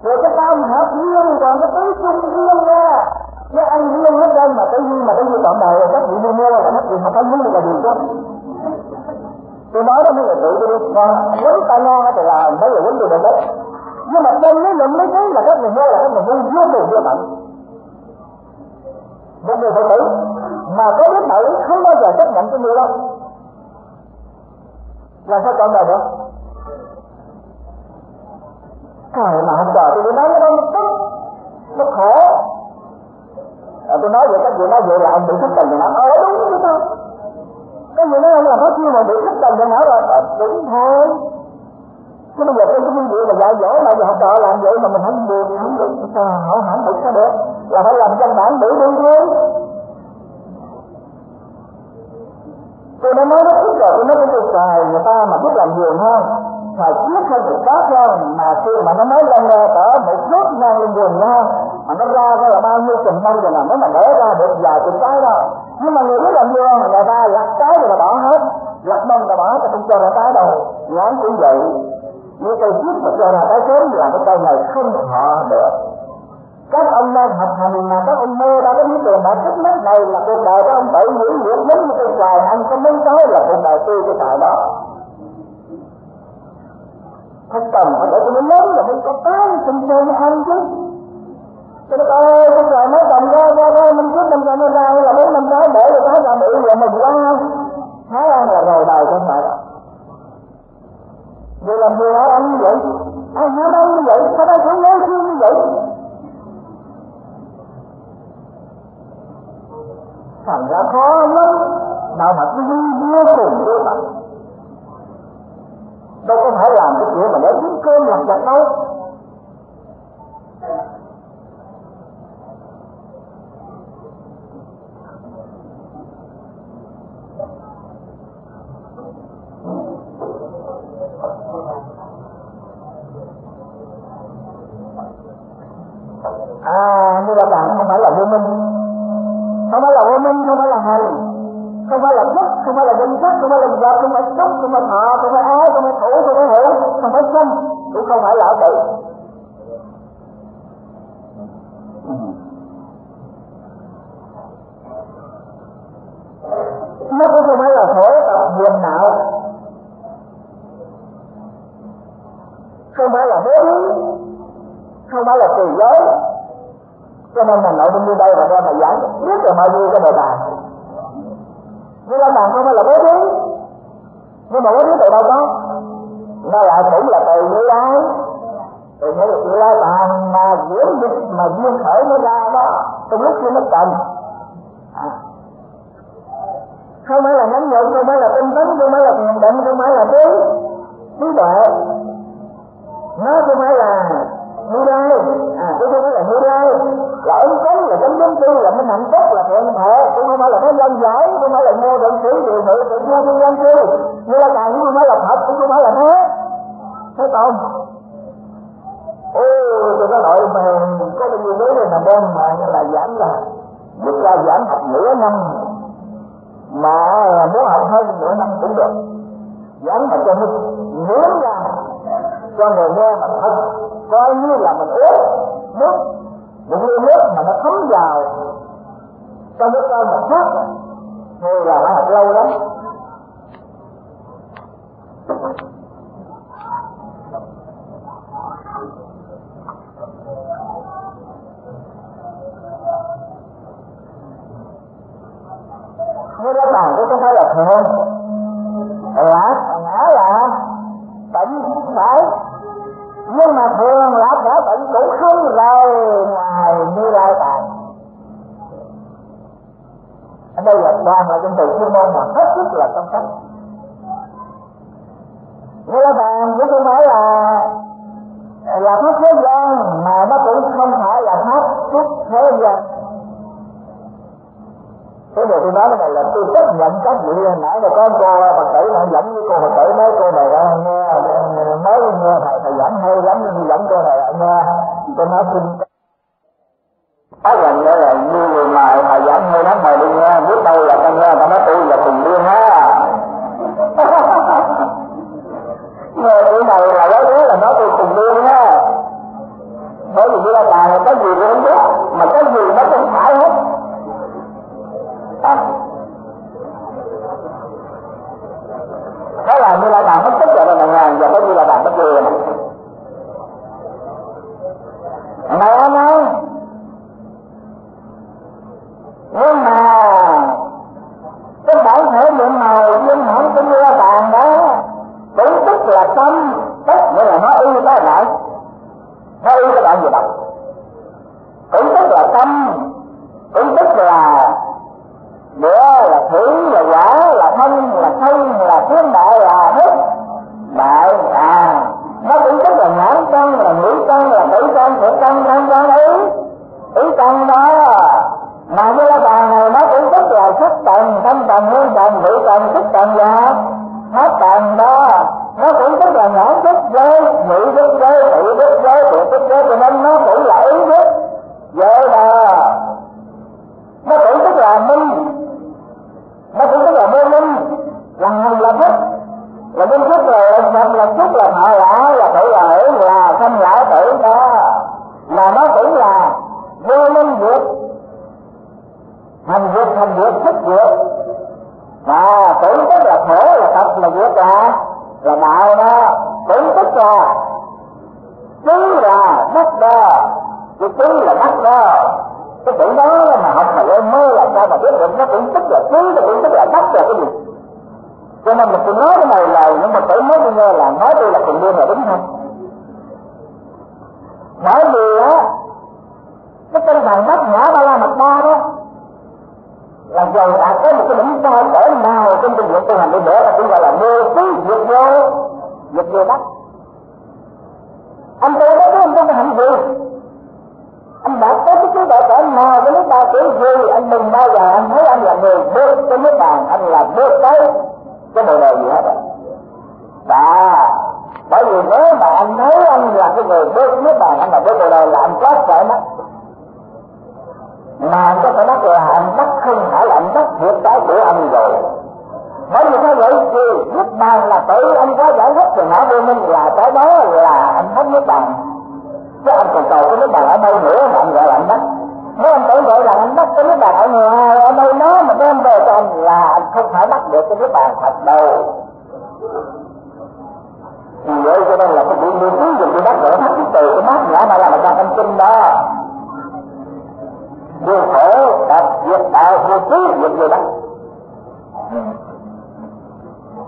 rồi cái tam hợp riêng còn cái tứ sinh riêng ra cái ăn riêng hết trơn mà cái viên mà cái viên chọn đời rồi các vị mua mua là các vị mà phải viên là gì chứ? Tôi nói đó mới là tự tôi đi. Còn quấn ta ngon thì là mấy người quấn tôi được đấy. Nhưng mà trong lý luận mấy cái là các người mua là các người mua vô cùng vô tận một người phật tử mà có biết đạo lý không bao giờ chấp nhận cái người đâu. Là sao chọn đời được? Trời mà không đời tôi nói cái đó nó tức nó khổ. À, tôi nói vậy các vị nói vậy là ông bị thất tình rồi nó ờ đúng chứ sao cái gì nói là nó chưa nhưng mà bị thất tình rồi hả? Rồi ờ, đúng thôi. Chứ bây giờ cái cái gì mà dạy dỗ mà giờ học trò làm vậy mà mình không được thì không được. Sao hỏi hẳn được sao được là phải làm văn bản để đi thôi. Tôi đã nói rất ít rồi tôi nói cái tôi xài người ta mà biết làm nhiều hơn? Phải trước hơn thì tốt đâu mà khi mà nó mới lên ra cỡ một chút ngang lên quần nhau, mà nó ra ra là bao nhiêu chùm mông rồi mà nếu mà để ra được vài chục cái đó. Nhưng mà người biết làm vua người ta lặt cái rồi là bỏ hết. Lặt đông là bỏ hết không cho ra cái đâu. Ngán cũng vậy. Như cây trước mà cho ra cái sớm là cái cây này không họ được. Các ông đang học hành mà các ông mơ ra cái lý tưởng mà thích nhất này là cuộc đời của ông tự nghĩ việc giống như cây xoài ăn có mấy cái là cuộc đời tôi cái xoài đó phải cần phải để cho nó lớn là mình có cái sinh chơi nó ăn chứ. Cho nó ơi, con rồi mới cầm ra ra ra năm trước năm ra, nó ra, hay là mấy năm đó để rồi nó ra bị rồi mình ra thái ăn là rồi đời không phải. Đó vậy làm người ăn như vậy. Ai ham ăn như vậy? Sao ta phải nhớ thương như vậy? Thành ra khó lắm. Đạo mà nó vô cùng vô tận đâu có phải làm cái chuyện mà để kiếm cơm làm giặt đâu. À như là bạn không phải là vô minh. Không phải là danh sách không phải là vật không phải xúc không phải thọ không phải ái không phải thủ không phải hữu không phải sinh cũng không phải lão tử nó cũng không phải là khổ tập buồn não không phải là bố thí không phải là tùy giới cho nên là nội dung như đây và ra mà giảng biết là bao nhiêu cái đề tài như bàn không phải là bố thí. Nhưng mà bố thí từ đâu có. Nó lại cũng là từ như lai. Từ như lai bàn mà diễn dịch mà duyên khởi nó ra đó. Trong lúc kia nó cần à. không phải là nhẫn nhục không phải là tinh tấn, không phải là thiền định, không phải là trí trí tuệ. Nó không phải là như lai. À chứ không phải là như lai là ứng cống là chánh chứng tư là minh hạnh phúc, là thiện thể cũng không phải là cái dân giải cũng không phải là ngô đơn sĩ điều ngự tự nhiên thiên nhân sư như là càng cũng không phải là phật cũng không phải là thế. Thế không ôi tôi có nội mà, có bao nhiêu đứa này mà đem mà là giảng là giúp ra giảng học nửa năm. Mà muốn học hơn nửa năm cũng được. Giảng mà cho nó nướng ra cho người nghe mà thật, coi như là mình ước. Nước một hơi nước mà nó thấm vào trong cái cơm một chút người là phải học lâu lắm. Như đó tàn cũng có phải là thường. Là ngã là bệnh phải nhưng mà thường là cả bệnh cũng không rời ngoài như lai tạng. Ở đây là đoàn là trong từ chuyên môn mà hết sức là tâm cách như lai tạng cũng không phải là là pháp thế gian mà nó cũng không phải là pháp xuất thế gian thế điều tôi nói cái này là tôi chấp nhận các vị hồi nãy là có cô à, phật tử nó dẫn với cô phật tử nói cô này ra nghe mới nghe thầy thầy dẫn, hay lắm nhưng dẫn cô này nghe. Tôi nói xin có lần nữa là như người mời mà dẫn hay lắm mời đi nghe, biết đâu là ta nghe ta nói tôi là cùng điên á. (laughs) Nghe cái này là nói đứa là nói tôi cùng điên á. Bởi vì như là tài có gì cũng không biết, mà cái gì nó cũng phải hết. Thế là như là bạn mất tích rồi này ngàn giờ có như là bạn mất cười này này tu hành đi nữa là chúng gọi là mê tí diệt vô diệt vô đất. Anh còn nước bàn ở đâu nữa, mà anh gọi là anh bắt nếu anh tưởng gọi là anh bắt cái nước bạn ở ngoài ở đâu đó, mà đem về cho anh là anh không phải bắt được cái nước bạn thật đâu. Vì vậy cho nên là cái chuyện nghiên cứu dùng cái bắt nữa thắt cái từ, cái bát ngã mà là một trang tâm kinh đó. Vô khổ đạt diệt đạo vô trí diệt vô đất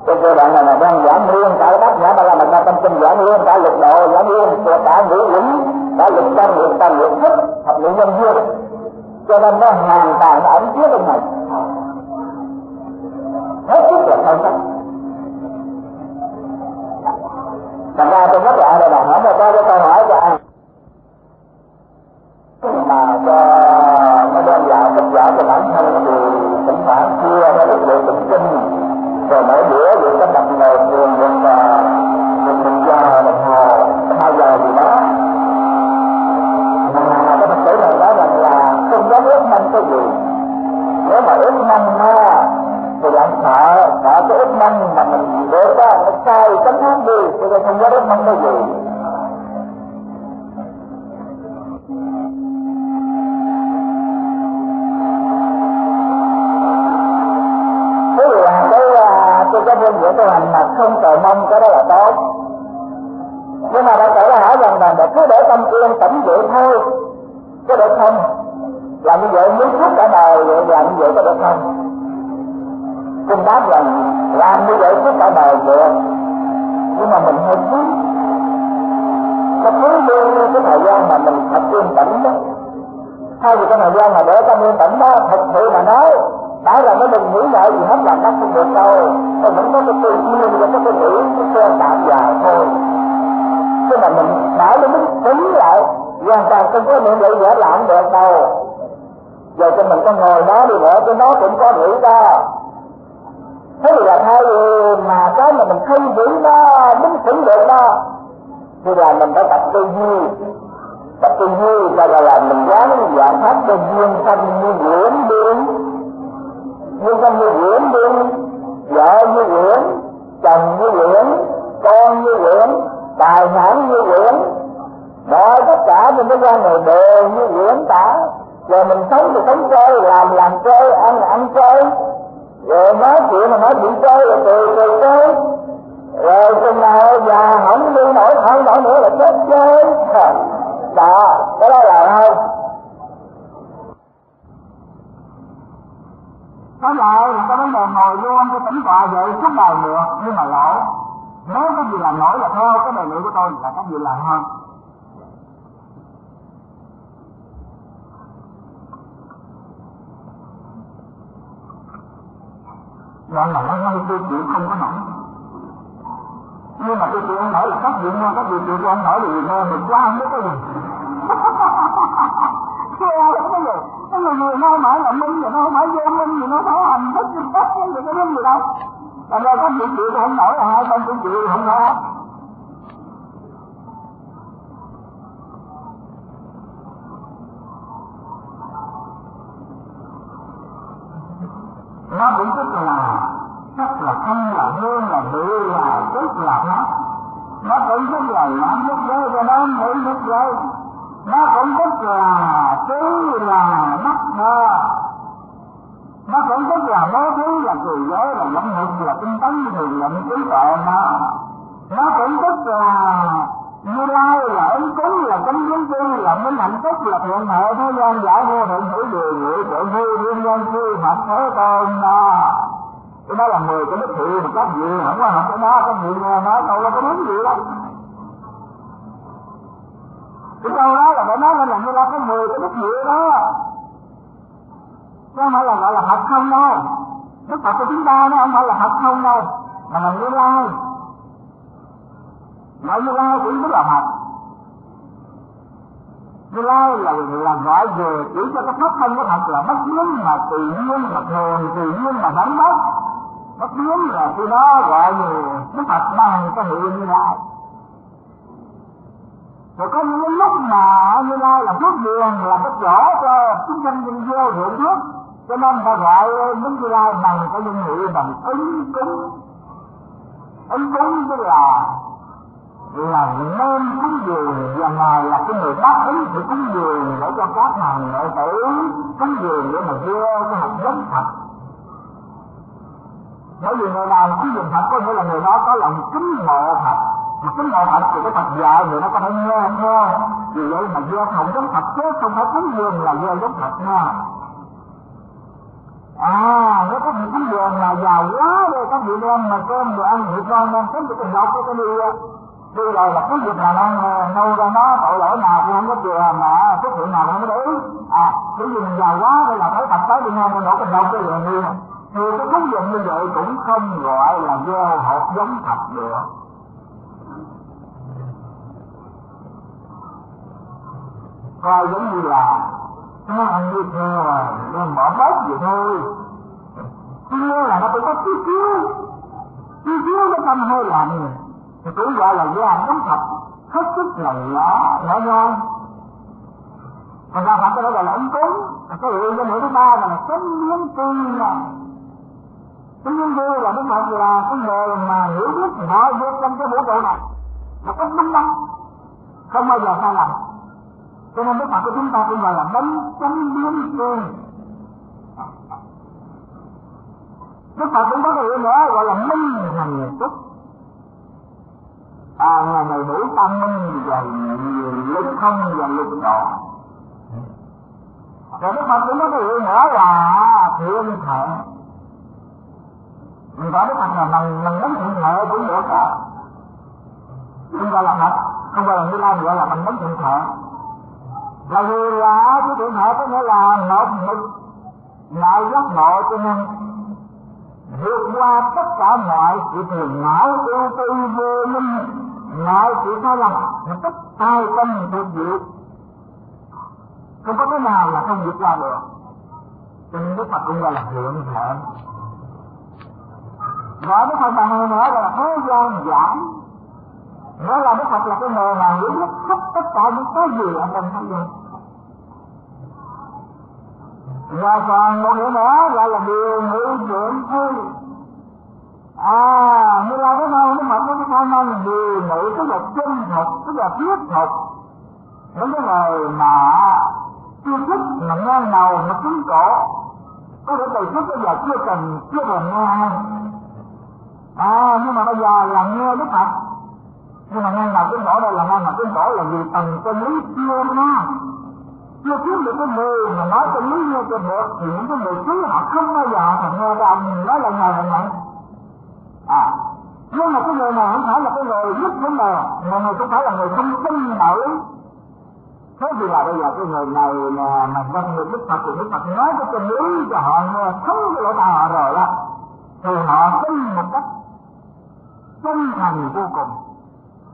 cho cơ bản này là đang giảng nguyên cả bát nhã ba la mật đa tâm kinh giảng nguyên cả lục độ, giảng nguyên cả ngũ lĩnh đã lục tâm lục tâm lục thức, thập nhị nhân duyên cho nên nó hoàn toàn nó ẩn chứa trong này. Hết sức là sâu sắc. Thành ra tôi nhắc lại đây là hỏi cho tôi cái câu hỏi cho anh. Mà cho nó đem lại kết quả cho bản thân thì cũng phải chưa nó được lượng tụng kinh rồi mỗi bữa được có đặt ngồi thường được à, được một giờ đồng hồ. Hai giờ gì đó. Gì nếu mà ước mong ha thì lại sợ sợ cái ước mong mà mình được ra nó sai chấm hướng đi cho nên không có ước mong cái gì. Thế là cái tôi có phương diện tu hành mà không cầu mong, cái đó là tốt. Nhưng mà đại tử hỏi rằng là để cứ để tâm yên tĩnh vậy thôi có được không làm như vậy, muốn suốt cả đời, vậy làm như vậy có được không? Kinh đáp rằng, làm như vậy suốt cả đời được nhưng mà mình hơi phí nó phí đi cái thời gian mà mình thật yên tĩnh đó. Thay vì cái thời gian mà để tâm yên tĩnh đó, thật sự mà nói đã là nó đừng nghĩ ngợi gì hết là cách không được đâu. Nó vẫn có cái tư nhiên và có cái nghĩ, cái xe tạm dài thôi. Chứ mà mình đã nó đứng lại, hoàn toàn không có những vậy dễ làm được đâu giờ cho mình có ngồi đó đi nữa cho nó cũng có nghĩ ra thế thì là thay vì mà cái mà mình không giữ nó đúng chuẩn được đó, thì là mình phải tập tư duy. Tập tư duy cho gọi là mình dám dạng pháp cho duyên sanh như diễn biến duyên sanh như diễn biến vợ như diễn chồng như diễn con như diễn tài sản như diễn mọi tất cả những cái gian này đều như diễn cả rồi mình sống thì sống chơi, làm làm chơi, ăn ăn chơi. Rồi nói chuyện mà nói chuyện chơi, là cười cười chơi. Rồi chừng nào già không đi nổi không nổi nữa là chết chơi. (laughs) Đó, cái đó là thôi Có lại là cái vấn đề ngồi luôn cái tính tọa vậy suốt đời được, nhưng mà lỗ nếu cái gì làm nổi là theo cái đề nghị của tôi là cái gì làm hơn? Dạ, đoạn là nó ngay tôi chịu, không có nổi. Nhưng mà tôi chịu không nổi là các vị nghe các vị chịu không nổi thì nghe mình quá không biết cái gì. Chưa (laughs) cái gì cái người người nó mãi là minh rồi nó phải vô minh rồi nó phải hành thích gì tất cái gì cái minh gì đâu. Thành ra các chuyện chịu không nổi là hai con cũng chịu không nổi nó cũng rất là rất là thân là hư, là bự là rất là nó. Nó cũng rất là lãng rất rơi cho nó nghĩ rất rơi nó cũng rất là tứ là mắt thơ nó cũng rất là mớ thứ là cười giới, là giống hực là tinh tấn thường là trí tuệ nó nó cũng rất là như lai là ứng cúng là chánh kiến tư là minh hạnh phúc, là thiện hệ thế gian giải vô thượng hữu điều ngự trợ hư thiên nhân sư phật thế tôn đó cái đó là mười cái đức hiệu mà các vị không có học cái đó, các vị nghe nói đâu là có đúng gì đó cái câu đó là phải nói lên là như là có mười cái đức hiệu đó. Chứ không phải là gọi là học không đâu. Đức Phật của chúng ta nó không phải là học không đâu, mà là Như Lai nói Như cũng rất là Phật Như Lai là là gọi về chỉ cho cái pháp thân của thật là bất biến mà tự nhiên mà thường, tự nhiên mà đánh mất bất biến là khi đó gọi về Đức Phật bằng cái hiệu Như Lai rồi có những lúc mà như lai là phước đường, là cái chỗ cho chúng sanh dân vô hưởng phước cho nên ta gọi đến như lai bằng cái danh hiệu bằng ứng cúng. Ứng cúng tức là là nên cúng dường và ngài là cái người đáp ứng sự cúng dường để cho các hàng đệ tử cúng dường để mà gieo cái hạt giống thật? Bởi vì người nào cúng dường thật có nghĩa là người đó có lòng kính mộ thật mà kính mộ thật thì cái thật dạy người đó có thể nghe không nghe. Vì vậy mà gieo hạt giống thật chứ không phải cúng dường là gieo giống thật nha. À nếu có vị cúng dường là giàu quá đây các vị đem mà cơm đồ ăn, người con đem sớm cho tình học cho cái đi đi rồi là cứ việc nào đang nâu ra nó tội lỗi nào cũng không có chừa mà xuất hiện nào cũng không có để à cái gì mình giàu quá đây là thấy tập tới đi ngang con đổ cái học cái liền đi thì cái thú dụng như vậy cũng không gọi là gieo hột giống thật được coi giống như là nó ăn như theo à nên bỏ bớt vậy thôi. Kia là nó phải có chút xíu. Chút xíu nó tâm hơi lạnh thì cũng gọi là gian đúng thật. Hết sức là nhỏ nhỏ nhoi và ra phật cái đó gọi là ống cúng. Cái hiệu cho mũi thứ ba là chánh biến tư là. Chánh biến tư là đúng thật là cái người mà hiểu biết mọi việc trong cái vũ trụ này. Là có đúng đắn không bao giờ sai lầm. Cho nên đức phật của chúng ta cũng gọi là bánh chánh biến tư đức phật cũng có cái hiệu nữa gọi là minh hành túc à ngày này đủ tâm minh và lực thông và lực độ rồi đức phật cũng có cái hiệu nữa là thiện thệ mình gọi đức phật là mình mình đấng thiện thệ cũng được đó. Không gọi là thật, không gọi là như lai gọi là mình đấng thiện thệ là vì là cái thiện thệ có nghĩa là nộp mực lại giác ngộ cho nên vượt qua tất cả mọi sự phiền não ưu tư vô minh. Mọi sự sai lầm một cách tay tâm tuyệt diệu không có cái nào là không vượt qua được. Cho nên đức phật cũng gọi là thượng thiện gọi đức phật bằng nữa là thế gian giảm nói là đức phật là cái người mà hiểu nhất khắp tất cả những cái gì ở trong thế gian và còn một nữa nữa gọi là điều ngữ chuyện thư à như là cái nào? Nó phật có cái khả năng điều ngữ tức là chân thật, tức là thiết thật. Những cái lời mà chưa thích, mà ngang đầu mà cứng cổ. Có thể từ trước bây giờ chưa cần chưa cần nghe à nhưng mà bây giờ là nghe đức phật. Nhưng mà ngang đầu cứng cổ đây là ngang đầu cứng cổ là vì tầng chân lý chưa nghe chưa kiếm được cái người mà nói cho lý nghe cho được thì những cái người thứ họ không bao giờ thành nghe ra mình nói là này là này à nhưng mà cái người này không phải là cái người nhất vấn đề, mà người cũng phải là người không tin đạo lý. Thế thì là bây giờ cái người này mà mà dân người đức phật thì đức phật nói cái chân lý cho họ nghe thấu cái lỗ tai họ rồi đó. Thì họ tin một cách chân thành vô cùng.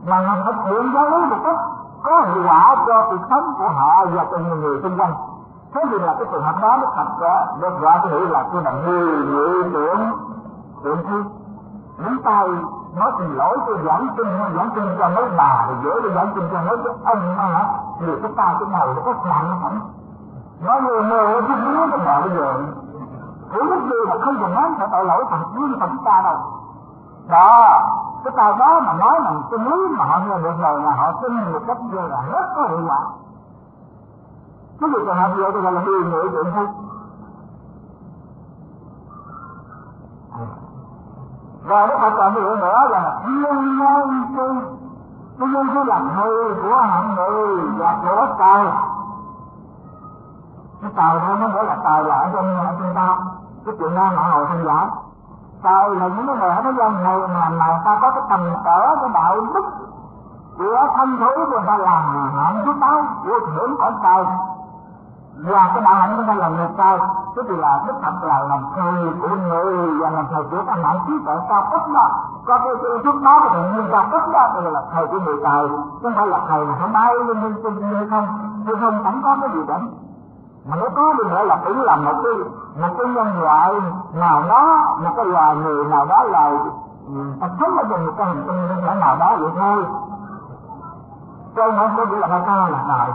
Mà họ thực hiện giáo lý một cách có hiệu quả cho cuộc sống của họ và cho nhiều người xung quanh. Thế thì là cái trường hợp đó nó thật ra được gọi cái hiểu là tôi là người dự tưởng tưởng thi nắm tay nói xin lỗi, tôi giảng kinh giảng kinh cho mấy bà thì dễ, tôi giảng kinh cho mấy cái ông hả thì cái tay cái này nó có nặng không nói người người chứ muốn cái đời bây giờ. Hữu đức gì mà không cần nói, phải tội lỗi thằng viên thằng ta đâu. Đó cái câu đó mà nói bằng chân lý mà họ nghe được rồi là họ tin một cách như là rất có hiệu quả. Cái việc trường hợp vậy thì gọi là điều ngự tượng thôi rồi đức phật còn điều nữa là nhân nhân sư cái nhân sư làm hư của hạng người và của trời. Cái tàu thôi nó nghĩa là tàu là ở trong ở ta, cái chuyện đó họ hồi thanh giả trời là những cái người ở thế gian này mà mà ta có cái tầm cỡ, cái đạo đức của thân thú của ta làm hạnh phúc báo của thưởng cõi trời và cái đạo hạnh của ta là người trời tức là đức thật là làm thầy của người, và làm thầy của các mạng trí tuệ cao cấp đó. Có cái cái phước đó cái tự nhiên cao cấp đó, thì là thầy của người trời chứ không phải là thầy mà không ai lên lên trên như không, chứ không chẳng có cái gì đấy mà nó có đi nữa là cũng là một cái một cái nhân loại nào đó một cái loài người nào đó là ừ, ta sống ở trong một cái hình tinh nhân loại nào đó vậy thôi. Cho nên không có nghĩa là người ta là trời.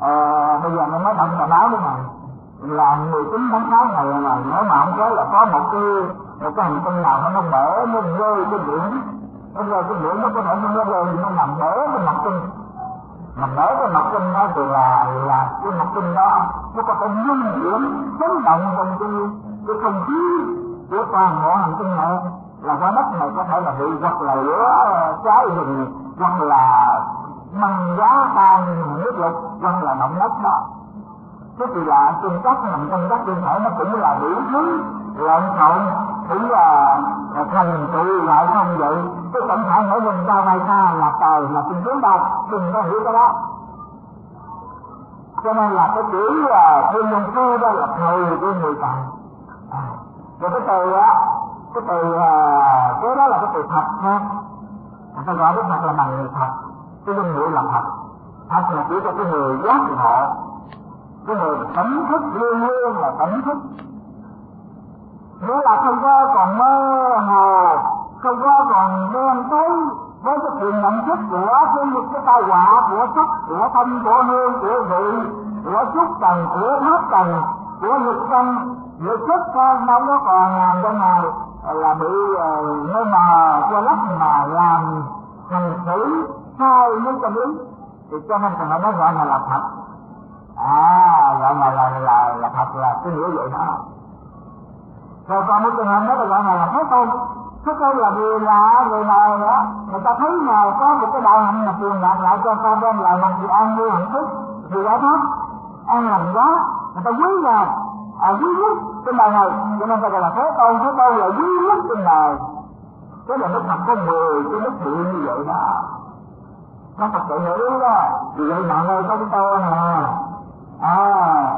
À, bây giờ mình nói động là báo đúng này là 19 tháng 6 này là nếu mà không có là có một cái một cái hành tinh nào nó mở nó rơi cái biển. Nó rơi cái biển nó có thể nó rơi nó nằm bể cái mặt tinh mà nói cái mặt kinh đó thì là là cái mặt kinh đó, nó có thể dung chuyển chấn động trong cái cái không khí của toàn bộ hành tinh này. Là quả đất này có thể là bị hoặc là lửa cháy rừng, hoặc là măng giá tan nước lụt hoặc là động đất đó. Cái gì là trên các nằm trong các cơ thể nó cũng là biểu thứ lộn xộn cũng là, là thành tựu lại không vậy. Cái không phải ở vùng cao vai xa là trời là tình tướng đâu. Đừng có hiểu cái đó. Cho nên là cái chữ là thiên nhân sư đó là thầy của người tài. À, rồi cái từ á cái từ à, cái đó là cái từ thật ha người ta gọi cái thật là bằng người thật. Cái danh ngữ là thật. Thật là chỉ cho cái người giác ngộ. Cái người tỉnh thức luôn luôn là tỉnh thức nghĩa là không có còn mơ hồ không có còn đen tối với cái chuyện nhận thức của cái cái tai họa của sắc của thân của hương của vị của xúc trần của pháp trần của lực căn lực thức con đâu có còn làm cho mà là bị ờ, ngơ mà cho lắm mà làm hành xử sai với chân lý. Thì cho nên thằng nó gọi là là thật à gọi là là là, là thật là cái nghĩa vậy đó rồi còn một trường hợp đó là gọi là thế tôn. Thế tôn là người lạ người nào đó người ta thấy ngài có một cái đạo hạnh là truyền đạt lại cho ta đem lại làm gì an vui hạnh phúc. Vì giải thoát. An lành đó người ta quý ngài à, quý nhất trên đời này. Cho nên ta gọi là thế tôn. Thế tôn là quý nhất trên đời. Cái là nó thật có mười cái đức hiệu như vậy đó. Nó thật sự hiểu đó. Vì vậy mọi người có cái tôi nè à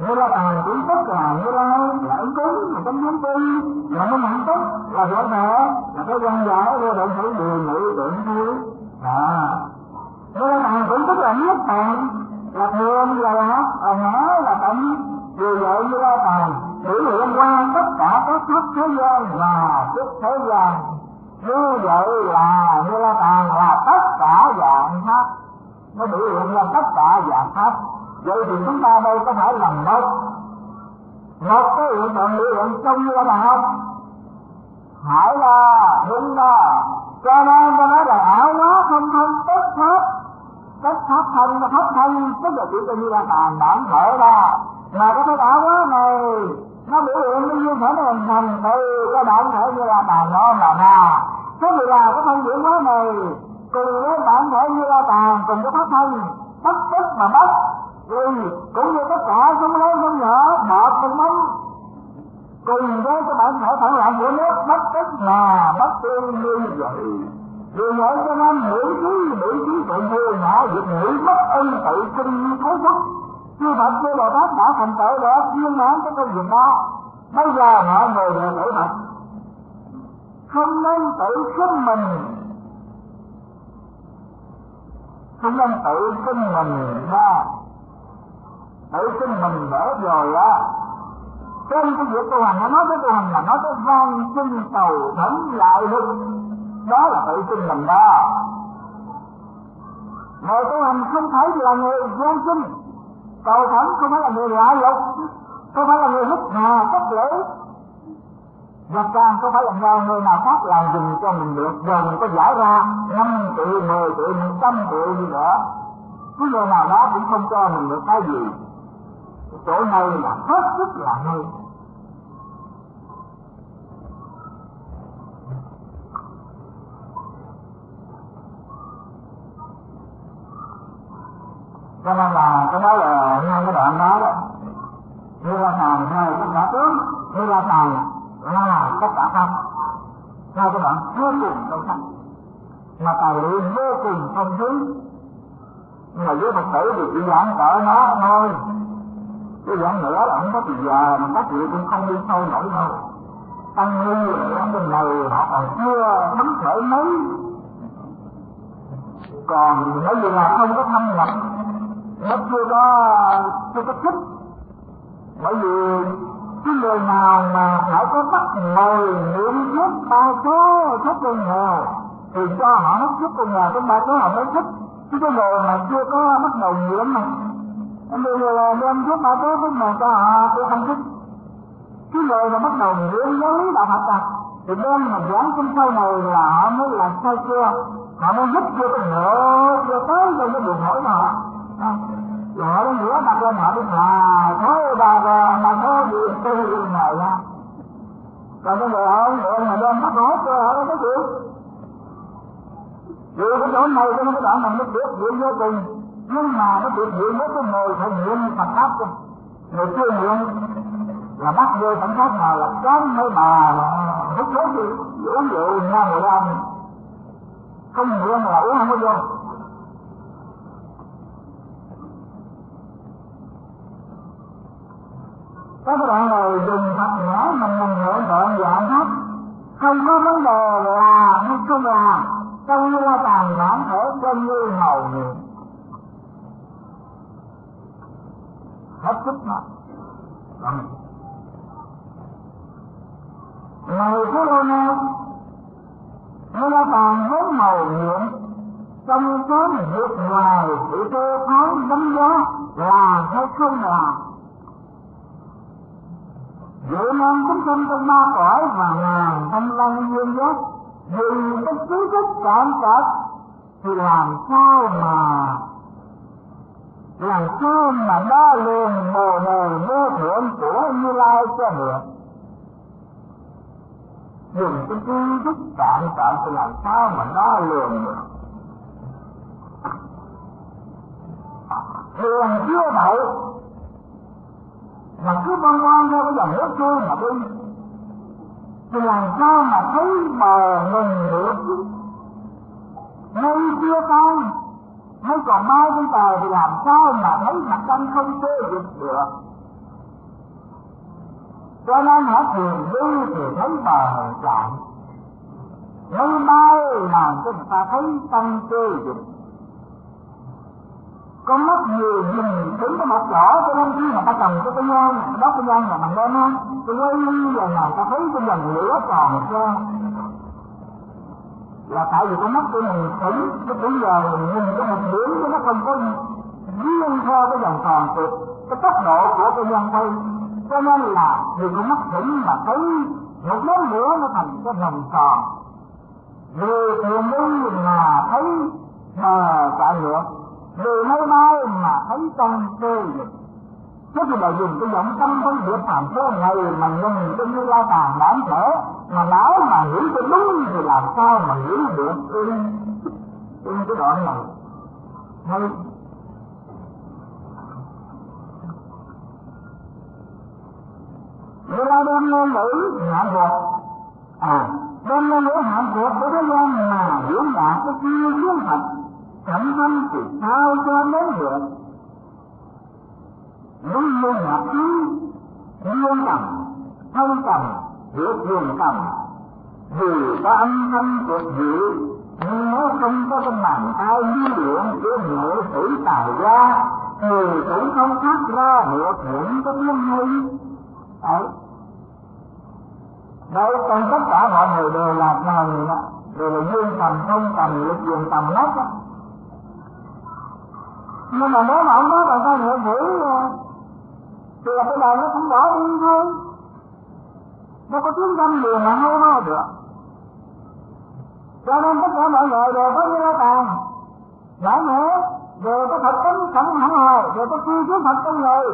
như là tài cũng tất là như lai là ứng cúng là tâm hướng tư là nó mạnh tốt, là rõ ràng là cái văn giải vô động hữu điều ngữ tưởng thứ à như dạ. là tài cũng tất là nhất tàn là thường là lạc là ngã là tận vì vậy như la tài biểu lượng qua tất cả các thức thế gian và thức thế gian. Như vậy là như là tàn là tất cả dạng pháp. Nó biểu hiện là tất cả dạng pháp vậy thì chúng ta đây có phải làm một một cái hiện tượng biểu hiện trong như là không phải là đúng là, cho nên ta nói là ảo quá không thân tất pháp. Tất pháp thân pháp thân tức là chỉ cho như là tàn bản thể ra. Mà cái cái ảo quá này nó biểu hiện như như thể nó hình thành từ cái bản thể như là tàn nó là nà thế thì là cái thân diễn hóa này cùng với bản thể như là tàn cùng cái pháp thân bất tức mà bất vì cũng như tất cả chúng lớn chúng nhỏ, bọt trong bóng cùng với các bạn thể phản loạn của nước bất tức là bất tương như vậy. Vì vậy cho nên mỗi trí mỗi trí tự vô ngã việc nữ bất ân tự sinh thấu phúc. Chư Phật chư Bồ Tát đã thành tựu được viên mãn cái công việc đó, bây giờ mọi người đều tự Phật không nên tự khinh mình. Không nên tự khinh mình ra tự tin mình để rồi á. Trên cái việc tu hành, nó nói tới tu hành là nói tới van xin cầu thỉnh lại lực. Đó là tự tin mình đó. Người tu hành không phải là người gian sinh cầu thẩm không phải là người lạ lục không phải là người hút hà cất lễ và càng không phải là nhờ người nào khác làm dùm cho mình được. Rồi mình có giải ra năm triệu, mười triệu, một trăm triệu gì nữa. Cái người nào đó cũng không cho mình được cái gì chỗ này là hết sức là nơi. Cho nên là cái đó là ngay cái đoạn đó đó. Như là sàn hai cũng đã tướng như là sàn là tất cả không. Hai cái đoạn vô cùng sâu sắc. Mà tài liệu vô cùng phong phú nhưng mà với phật tử được chỉ giảng cỡ nó thôi cái giảng nữa là không có thì giờ mà các vị cũng không đi thôi nổi đâu. Tăng ni ở bên này, họ còn chưa thấm khởi mấy còn nói gì là không có thâm nhập nó chưa có chưa có thích. Bởi vì cái người nào mà phải có bắt ngồi niệm giúp ba số thích con nhà thì cho họ hết giúp con nhà trong ba số họ mới thích. Chứ cái người mà chưa có bắt đầu niệm mà anh bây giờ là đem giúp ba số với người cho họ, tôi không thích. Cái người mà bắt đầu niệm giáo lý đạo Phật à thì đem mà giảng trong sau này là họ mới là sai chưa? Họ mới giúp cho cái ngộ, cho tới cho cái buồn hỏi họ. Rồi nó nữa mặt lên, họ đi là, thôi bà bà, mà có gì tôi này ra còn cái người họ người mà đem bắt hỏi cho họ có chuyện vì cái chỗ này cho nó cái đoạn này nó biết diễn vô tình nhưng mà nó bị diện với cái người phải niệm Phật pháp chứ. Người chưa niệm là bắt vô cảnh sát mà là cám hay bà hút thuốc gì uống rượu nha người ta không niệm là uống không có vô. Các bạn này dùng thật nhỏ mà mình lựa chọn dạng hết không có vấn đề là hay không là trong như là tàn bản thể chân như màu nhiều hết sức mà. Vâng. Người của lô nêu nó đã tàn vốn màu nhiệm, trong tướng vượt ngoài sự phê phán đánh giá là hay không là. Vậy nên chúng sinh trong ma cõi và ngàn thanh lăng duyên giác Vì cái trí thức cạn cợt Thì làm sao mà làm sao mà đo lường bồ đề vô thượng của Như Lai cho được. Dùng cái trí thức cạn cạn thì làm sao mà đo lường được? Thường chưa vậy mà cứ băng quan theo cái dòng nước trôi mà đi. Thì làm sao mà thấy bờ ngừng được? Ngay chưa tan nếu còn bao cái tờ thì làm sao mà thấy mặt trăng không tê dịch được? Cho nên họ thường đi thì thấy bờ chạy ngay bay làm cho người ta thấy tâm tê dịch có mất nhiều nhìn đứng cái mặt rõ cho nên khi mà ta cần cái cái nhân, đó cái nhân là bằng đen á tôi quay giờ nào ta thấy cái dần lửa tròn ra là tại vì con mắt của mình tỉnh cái bây giờ nhìn cái một điểm nó không có riêng theo cái dòng tròn tuyệt cái tốc độ của cái nhân quay cho nên là vì con mắt tỉnh mà thấy một món nữa nó thành cái vòng tròn. Vì thường đi là thấy bờ chạy lượt vì mấy mai mà thấy trong cơ dịch Thế thì là dùng cái giọng tâm phân biệt phàm số ngày mà nhìn cái như la tàn bản thể Mà nói mà hiểu cho đúng thì làm sao mà hiểu được? Ưng ưng cái đoạn này. Hay. Người ta đem ngôn ngữ hạn cuộc À, đem ngôn ngữ hạn cuộc của thế gian là diễn đạt cái chiêu biến thật. Cảm thân thì sao cho đến được? Luôn luôn hợp khí duyên tầm thân tầm, giữa duyên tầm, dù có âm thanh tuyệt diệu nhưng nó không có cái bàn tay di lượng của nghệ sĩ tài ra thì cũng không phát ra được những cái tiếng hay. Đấy. Đấy còn tất cả mọi người đều là thần đều là duyên tầm, không tầm lực dùng tầm hết nhưng mà nếu mà ông nói là sao niệm ngữ thì là cái đời nó cũng bỏ đi thôi. Nó có tiếng tâm liền mà hô ho được. Cho nên tất cả mọi người đều có như la tàn giải nghĩa đều có thật tính sẵn hẳn rồi, đều có chi kiến thật trong người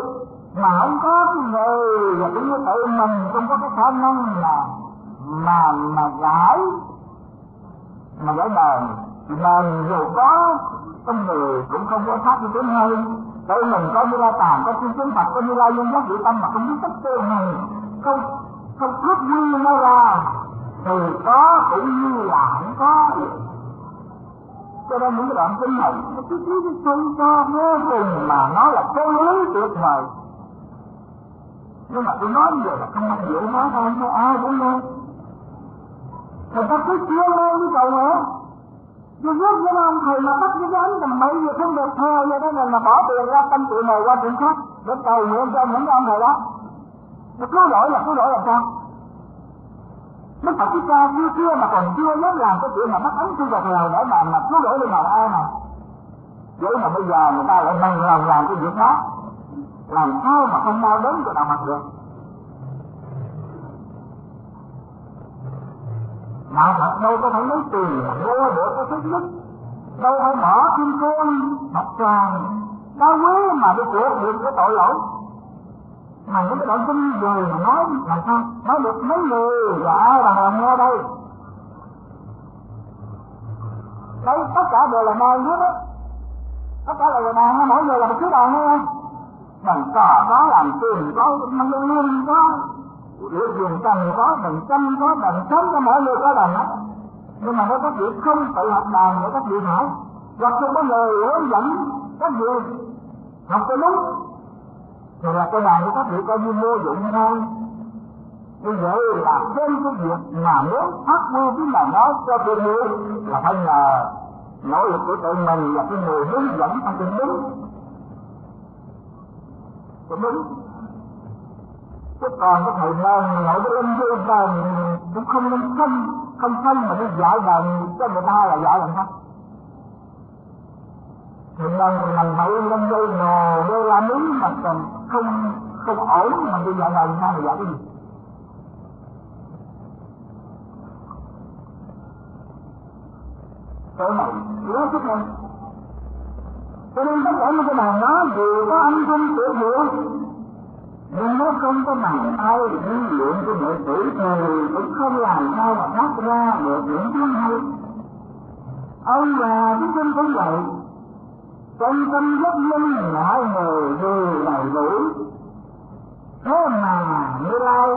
mà không có cái người và cũng như tự mình không có cái khả năng là mà mà giải mà giải đời mà dù có trong người cũng không có pháp như thế hay tự mình có như la tàn, có chi chứng phật, có như la dung giác dự tâm mà không biết cách tư mình không không phát như nó ra. Thì có cũng như là không có. Cho nên những cái đoạn kinh này, nó cứ cứ suy cho vô cùng mà nó là chân lý tuyệt vời. Nhưng mà tôi nói giờ là không hiểu dễ nói thôi cho ai cũng nghe. Người ta cứ chưa lên với cậu nữa tôi viết với ông thầy mà bắt cái ánh tầm mấy giờ không được thơ vậy đó là, bỏ tiền ra tâm tự này qua chuyện khác để cầu nguyện cho những ông thầy đó. Nó cứu lỗi là cứu lỗi làm sao? Đức Phật Thích Ca như xưa mà còn chưa dám làm cái chuyện mà bắt ấn sư vật nghèo để mà mà cứu lỗi lên nào ai mà? vậy mà bây giờ người ta lại mừng lòng làm cái việc đó. Làm sao mà không mau đến cho đạo mặt được? Đạo Phật đâu có thể lấy tiền mua được cái thứ nhất. Đâu phải bỏ kim cương mặt tràng đá quý mà đi chuộc được cái tội lỗi. Mà những cái đoạn kinh rồi mà nói, mà sao nói được mấy người và ai mà lòng nghe đây? Đây, tất cả đều là đàn hết á tất cả là đàn mỗi người là một thứ đàn nghe. Bằng cò có làm tiền, có mang lương có lựa dùng cần có bằng trăm có bằng sống cho mọi người có đàn hết. Nhưng mà nếu các vị không tự học đàn để các vị hỏi hoặc không có người hướng dẫn các vị học cho đúng. Thì là cái đàn của các vị coi như vô dụng thôi. Như vậy là trên cái việc mà muốn phát huy cái đàn đó cho tôi hiểu là phải nhờ nỗ lực của tự mình và cái người hướng dẫn phải cho đúng. Cho đúng chứ còn cái thầy lo nội cái linh vô đàn cũng không nên thân, không thân mà nó dạy đàn cho người ta là dạy làm sao thì lần mình phải lên dây nò đô la mỹ mà còn không không ổn mà đi dạy đàn sao mà dạy cái gì? Cái này nhớ chút này cho nên tất cả những cái bàn đó dù có anh không tiểu hiểu nhưng nó không có bằng tay những luyện của nghệ sĩ thì cũng không làm sao mà phát ra được những tiếng hay. Ông già chúng sinh cũng vậy trong tâm rất linh mọi người đều đầy đủ thế mà như lai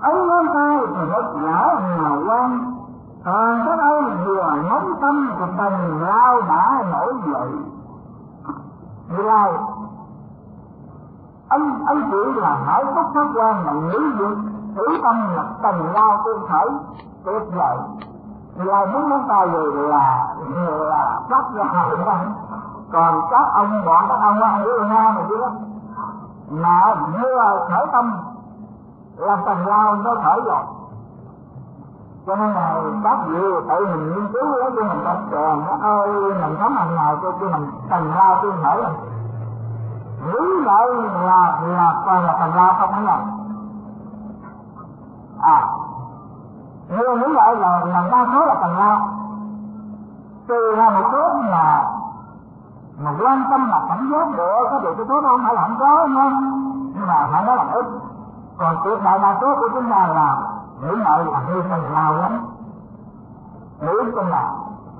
ấy ngón tay thì rất nhỏ hào quang còn các ông vừa ngóng tâm thì tầng lao đã nổi dậy. Như lai anh anh chỉ là hải tất pháp quan là nghĩ việc thử tâm là cần lao tương khởi, tuyệt vời. Là muốn ngón tay rồi là là chắc ra hào quang còn các ông bọn các ông ăn với nga này chưa mà vừa khởi tâm làm cần lao nó khởi rồi. Cho nên là các vị tự mình nghiên cứu đó cho mình tập tròn nó ơi, mình sống hàng ngày, cho cho mình cần lao tương khởi rồi nghĩ lại là là coi là thành ra không ấy là à. Nếu nghĩ lại là là đa số là thành ra từ ra một số là, mà quan tâm là cảnh giác được, có được cái số đó không phải là không có nha nhưng mà phải nói là ít còn tuyệt đại đa số của chúng ta là nghĩ ngợi là như thành lao lắm. Nghĩ trong là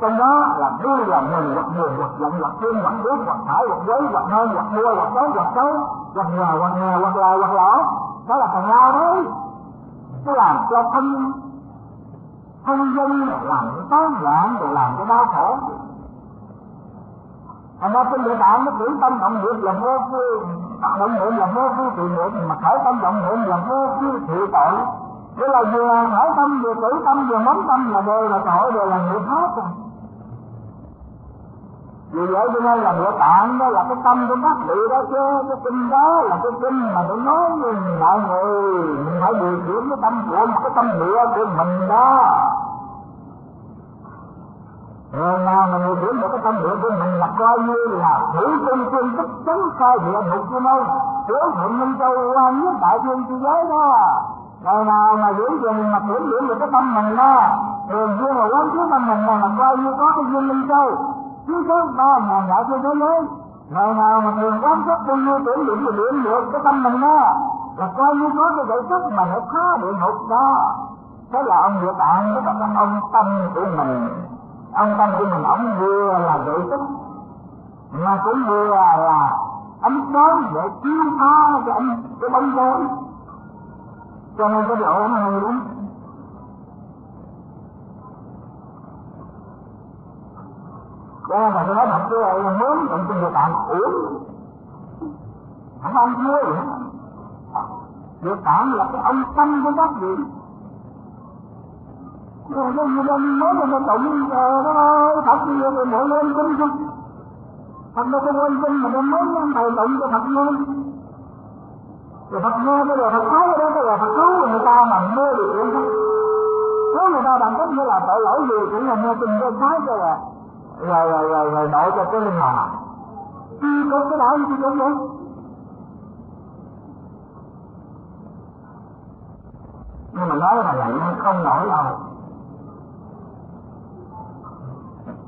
trong đó là vui là mừng hoặc buồn hoặc giận hoặc thương hoặc ước hoặc phải hoặc giới hoặc hơn hoặc mua hoặc xấu hoặc xấu hoặc nhờ hoặc nghèo hoặc lời hoặc lỗ đó là thằng lao đấy. Nó làm cho thân thân dân làm cho tán loạn, rồi làm cho đau khổ. Thành ra trên địa tạng nó tưởng tâm động niệm là vô phu động niệm là vô phu trị niệm, mà khởi tâm động niệm là vô phu trị tội. Nghĩa là vừa khởi tâm, vừa tử tâm, vừa nắm tâm là đều là tội, đều là nghiệp hết rồi vì vậy cho nên là địa tạng đó là cái tâm của bác vị đó chứ, cái kinh đó là cái kinh mà tôi nói với mọi người. Mình phải điều khiển cái tâm của cái tâm địa của mình đó. Người nào mà điều khiển được cái tâm địa của mình là coi như là thử chân chân tức chấn khai địa ngục chứ đâu Chúa Thượng Minh Châu quan nhất đại thiên thế giới đó. Ngày nào mà giữ dừng mà kiểm điểm được cái tâm mình đó, thường xuyên mà quán chiếu tâm mình là coi như có cái duyên minh châu chứ có ba ngàn đạo cho thế lớn ngày nào mà thường quán sát bao nhiêu tưởng dụng thì điểm được cái tâm mình đó, là coi như có cái giải thích mà nó khó địa ngục đó. Thế là ông địa tạng với các ông tâm của mình. Ông tâm của mình, ông vừa là giải thích mà cũng vừa là ánh sáng để chiếu phá cái ánh cái bóng tối. Cho nên cái độ này lắm Đó mà tôi nói thật với là hướng trong trên địa tạng uống. Không ăn thua gì hết. Địa tạng là cái ông tâm của các vị. Rồi nó như lên mới là nó tụng Nó nói thật gì rồi mỗi lên kinh không Thật đâu có quên kinh mà nó mới lên thầy tụng cho thật luôn rồi Phật nghe cái rồi Phật thấy đó cái là Phật cứu người ta mà mê được. Chuyện đó nếu người ta bằng cách như là tội lỗi gì cũng là nghe kinh cho cái cho là rồi rồi rồi rồi đổ cho cái linh hồn. Chi có cái đạo gì cũng vậy nhưng mà nói là vậy không nổi đâu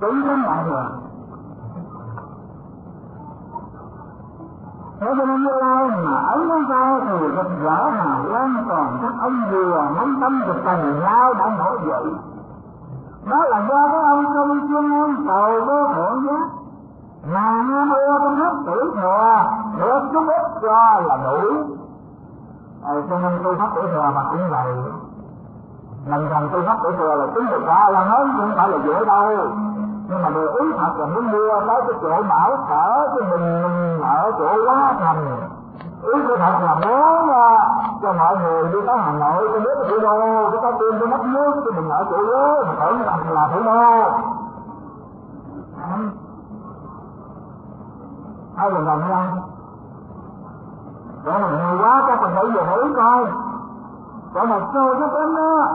tính đến mọi người. Thế cho nên như lai mà ấn nó ra thì rất rõ hà lan còn các ông vừa nắm tâm được tầng lao đã nổi dậy. Đó là do cái ông không chuyên môn cầu vô thượng giác mà nam mô trong hết tử thừa được chút ít cho là đủ. Ờ, cho nên tôi pháp tử thừa mà cũng vậy. Lần thành tôi pháp tử thừa là chúng được cả là nói không phải là dễ đâu. Nhưng mà điều ý thật là muốn đưa tới cái chỗ bảo sở cho mình, mình ở chỗ quá thành ý của thật là muốn cho mọi người đi tới hà nội cho biết cái thủ đô cái có tim cái đất nước cho mình ở chỗ đó, mà tưởng rằng là thủ đô. Hai lần gần nhau chỗ này nhiều quá, chắc mình phải về thử coi. Chỗ này sơ rất lắm đó.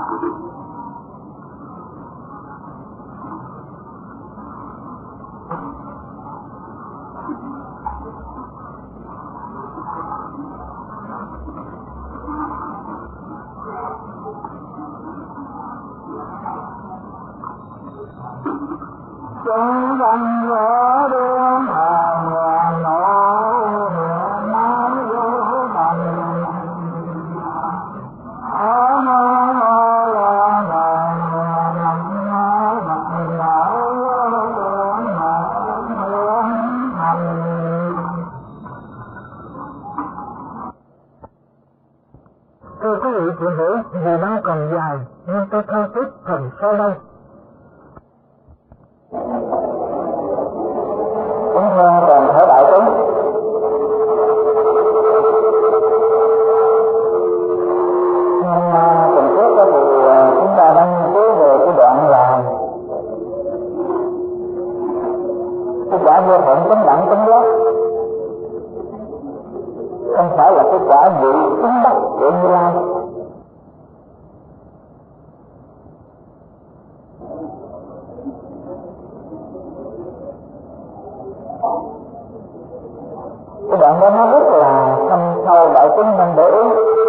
Chúng sanh võ đương hàng ngàn nỗi sâu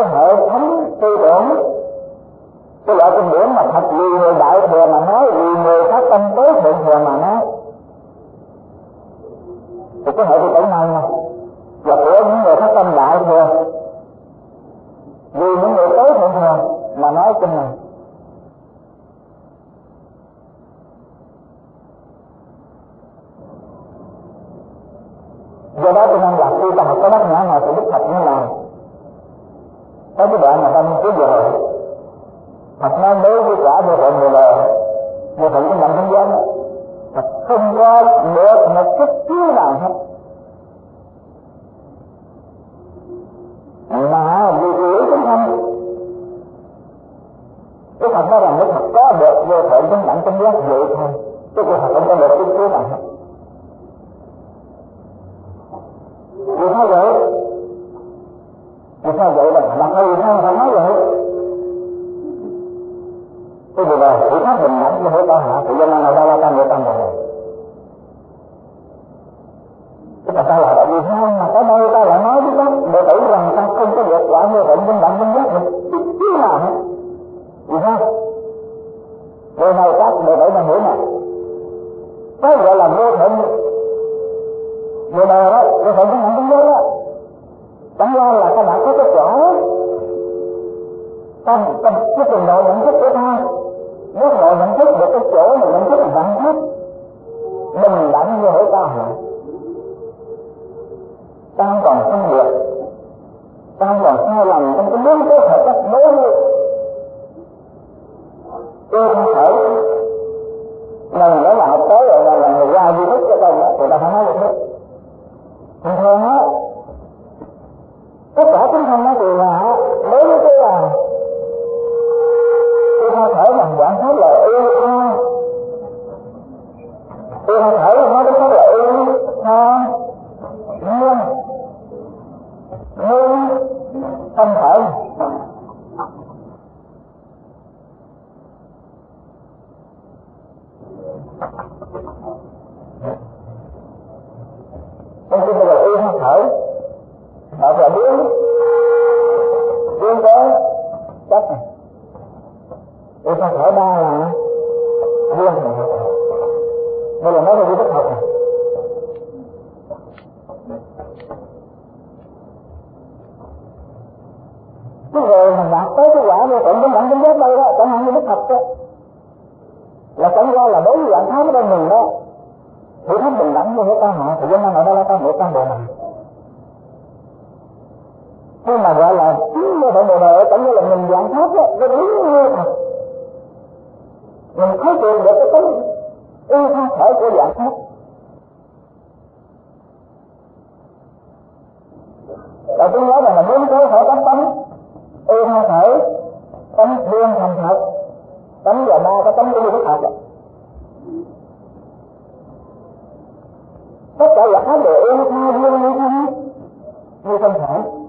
cái hệ thống tư tưởng. Cái loại kinh điển mà thật vì người đại thừa mà nói, vì người phát tâm tối thượng thừa mà nói. Thì cái hệ tư tưởng này nè, là của những người phát tâm đại thừa. Vì những người tối thượng thừa mà nói kinh này do đó tôi nên là khi ta học cái bát nhã này thì đức phật như là có cái đoạn mà tâm nghiên cứu vừa rồi. Phật nói đối với cả vô thượng người đời, vô thượng cũng nằm không gian Phật không có được một chút xíu nào hết. Mà vì yếu chúng thanh cái Phật nói rằng nếu Phật có được vô thượng cái nặng trong giác vậy thôi chứ Phật không có được chút xíu nào hết. Vì sao vậy? Vì sao vậy là làm ơn sao phải nói vậy cái điều này thử thách hình ảnh như thế ta hạ thì dân nào đâu ra tâm người tâm rồi cái mà ta là vì sao mà tới đây ta lại nói với các đệ tử rằng ta không có được quả như vậy nhưng bạn không giác được chứ nào hết vì sao điều này các đệ tử đang hiểu này cái gọi là vô thượng người đời đó vô thượng cái nặng trong giác đó chẳng lo là ta đã có cái chỗ ta, ta cái trình độ nhận thức của ta. Nếu họ nhận thức được cái chỗ mà nhận thức là vạn pháp mình đẳng như hữu ta hạ ta còn phân biệt. Ta còn sai lầm trong cái muốn cái thể cách đối với tôi không thể. Lần đã là học tới rồi là, người ra duy nhất cho tôi thì ta phải nói được hết. Thường thường á tất chúng thân nó kỳ lạ đối với cái là cái hơi thở bằng quảng pháp là yêu tha. Cái hơi thở nó pháp là yêu tha. Nghe. Nghe. Tâm thở nhưng mà gọi là chín mươi bảy bồ đề cảm như là mình dạng thấp á nó đúng như thật mình thấy được được cái tính yêu tha thể của dạng thấp, và tôi nhớ rằng là muốn có thể tánh tánh yêu tha thể tánh thương thành thật tánh và ma có tánh yêu cái thật tất cả là tháp đều yêu thương như thế, như thân thể.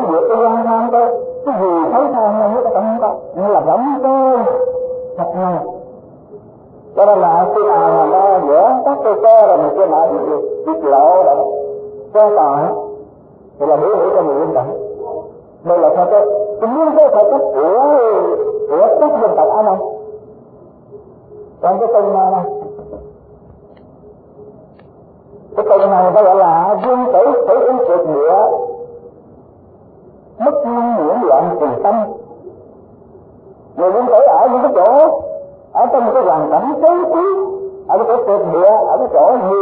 hiểu được cái quan tham tôi cái gì thấy tham là hết tâm tôi như là giống tôi, thật này đó là khi nào mà nó giữa các cơ cơ rồi mình kia lại việc tiết lộ tới quý anh có tốt nữa anh có hư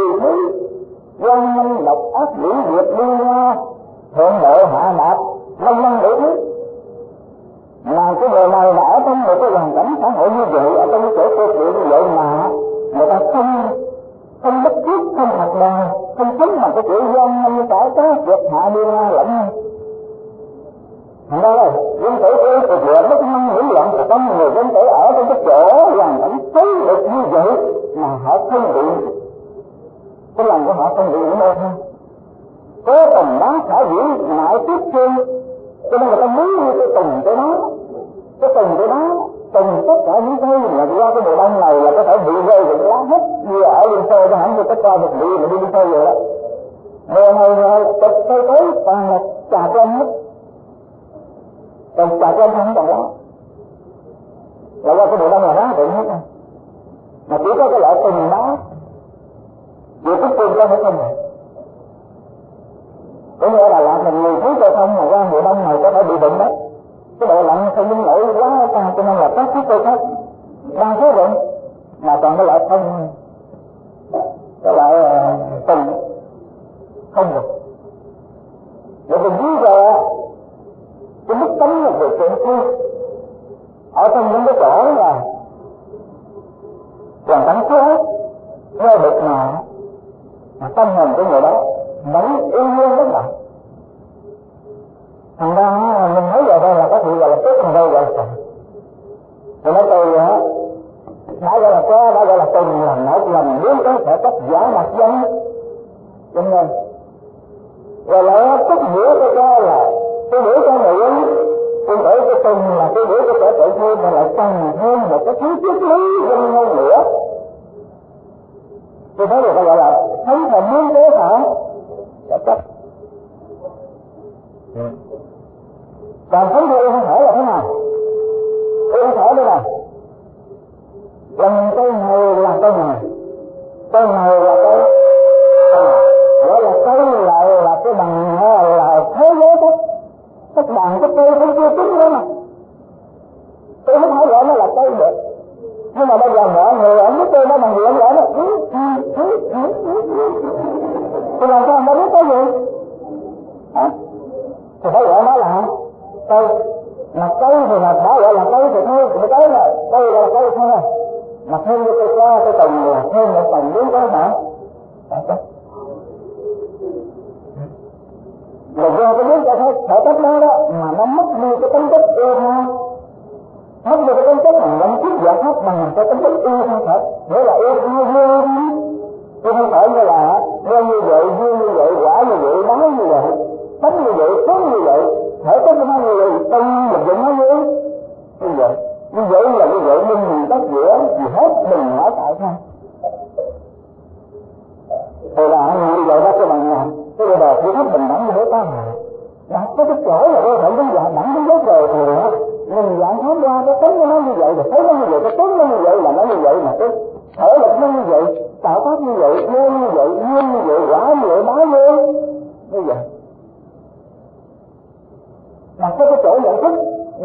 tôi không chưa tính nữa mà tôi không hỏi rõ nó là cây được nhưng mà bây giờ mọi người ở với tôi nó bằng người ông gọi nó thì làm sao mà biết cái gì hả thì phải gọi nó là cây mà cây thì là đã gọi là cây thì thôi thì cái là cây là cây thôi mà thêm cái cây qua cái tầng là thêm một tầng đúng cái hả là do cái biến thể thể chất nó đó. Mà nó mất đi cái tính chất yêu thương mất đi cái tính chất mà nó thức giải thoát bằng cái tính chất yêu thương thật. Nghĩa là yêu thương yêu chứ không phải như là nhân như vậy duyên như vậy, quả như vậy nói như vậy tánh như vậy tướng như vậy. Thể chất nó như vậy, tâm mình vẫn nói như vậy. Như vậy là như vậy nhưng mình tất giữa gì hết mình nói tại sao? Thì là như vậy đó, các bạn làm cái bây giờ chỉ hết bình đẳng như ta mà đã có cái chỗ là vô thể đến dạng đẳng với giới rồi thì đó. Mình dạng tháng qua cái tính nó như vậy rồi thấy nó như vậy, cái tính nó như vậy là nó như vậy mà cái thể lực nó như vậy, tạo tác như vậy nguyên như vậy nguyên như vậy, quả như vậy báo như như vậy mà có cái chỗ nhận thức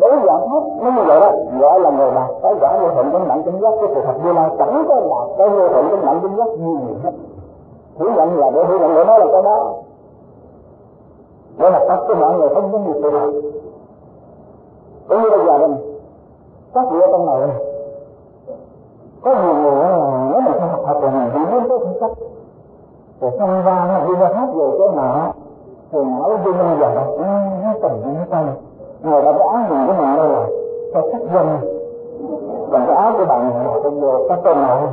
đối dạng hết nó như vậy đó, gọi là người đạt cái quả vô thượng trong nặng chân giác, cái sự thật như lai chẳng có là cái vô thượng trong nặng chân giác như gì hết hiểu nhận là để hiểu nhận để nói là cái đó đó là các cái mọi người không có nghiệp tự thật cũng như bây giờ đây các vị ở trong này có nhiều người là nếu mà không học thật là mình chỉ muốn tới thực chất rồi xong ra nó đi ra hát về cái nọ thì não đi lên giờ nó nó tình nó tâm người đã đã áo cái của đây là cho sắc dân. Còn cái áo của bạn là bây giờ có tên này.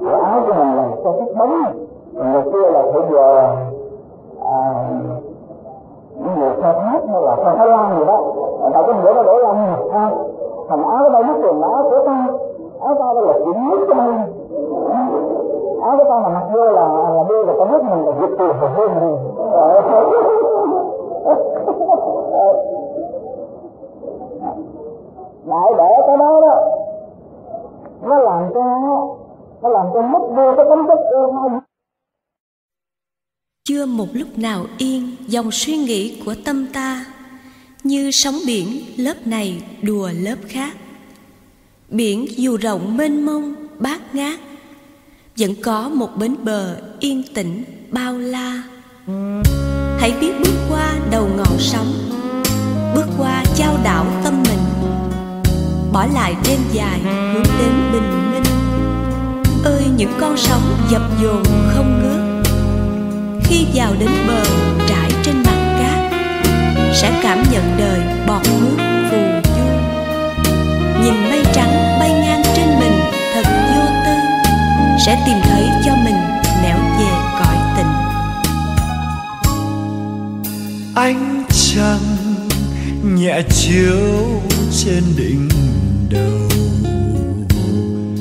Cái áo của mình là cho sắc bóng người kia là phải giờ à, người khai thác hay là khai thái lan gì đó. Người ta có nghĩa nó để lông ha thành áo ở đây nó quần áo của ta. Áo ta đây là chuyện nhất cho mình áo của ta mà mặc vô là là đưa là có hết mình là giật tiền rồi hơn mình lại để cái đó đó. Nó làm cho, nó làm cho mất đi cái tính chất yêu chưa một lúc nào yên dòng suy nghĩ của tâm ta, như sóng biển lớp này đùa lớp khác. Biển dù rộng mênh mông, bát ngát, vẫn có một bến bờ yên tĩnh bao la. Hãy biết bước qua đầu ngọn sóng, bước qua trao đảo tâm mình, bỏ lại đêm dài hướng đến bình minh. Ơi, những con sóng dập dồn không ngừng khi vào đến bờ trải trên mặt cát, sẽ cảm nhận đời bọt nước phù du. Nhìn mây trắng bay ngang trên mình, thật vô tư, sẽ tìm thấy cho mình nẻo về cõi tình. Ánh trăng nhẹ chiếu trên đỉnh đầu.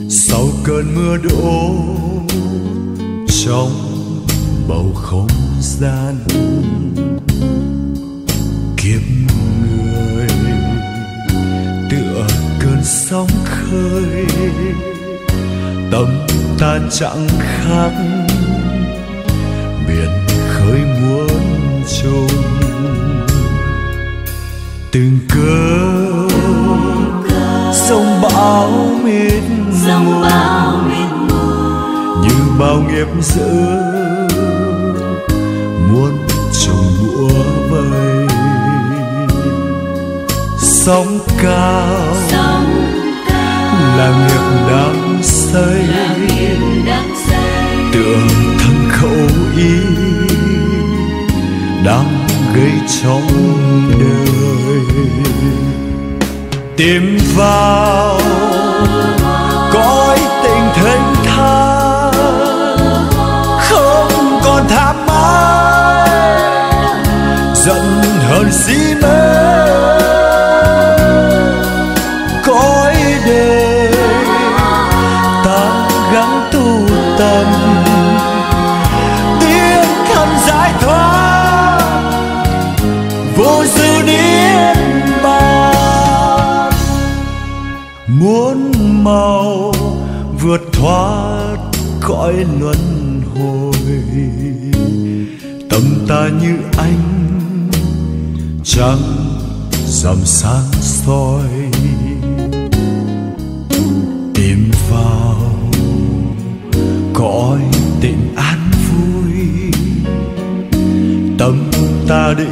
Sau cơn mưa đổ, trong bầu không gian. Kiếp người tựa cơn sóng khơi. Tâm ta chẳng khác biển khơi muốn trôi từng cơn sông bão mịt mù như bao nghiệp dữ sóng cao, sóng cao. Là nghiệp đang xây. Tưởng thân khẩu ý. Đang gây trong đời. Tìm vào cõi tình thanh thang. Không còn tham ái giận hơn gì. mê mau vượt thoát cõi luân hồi. Tâm ta như anh trăng dòng sáng soi. Tìm vào cõi tình an vui. Tâm ta để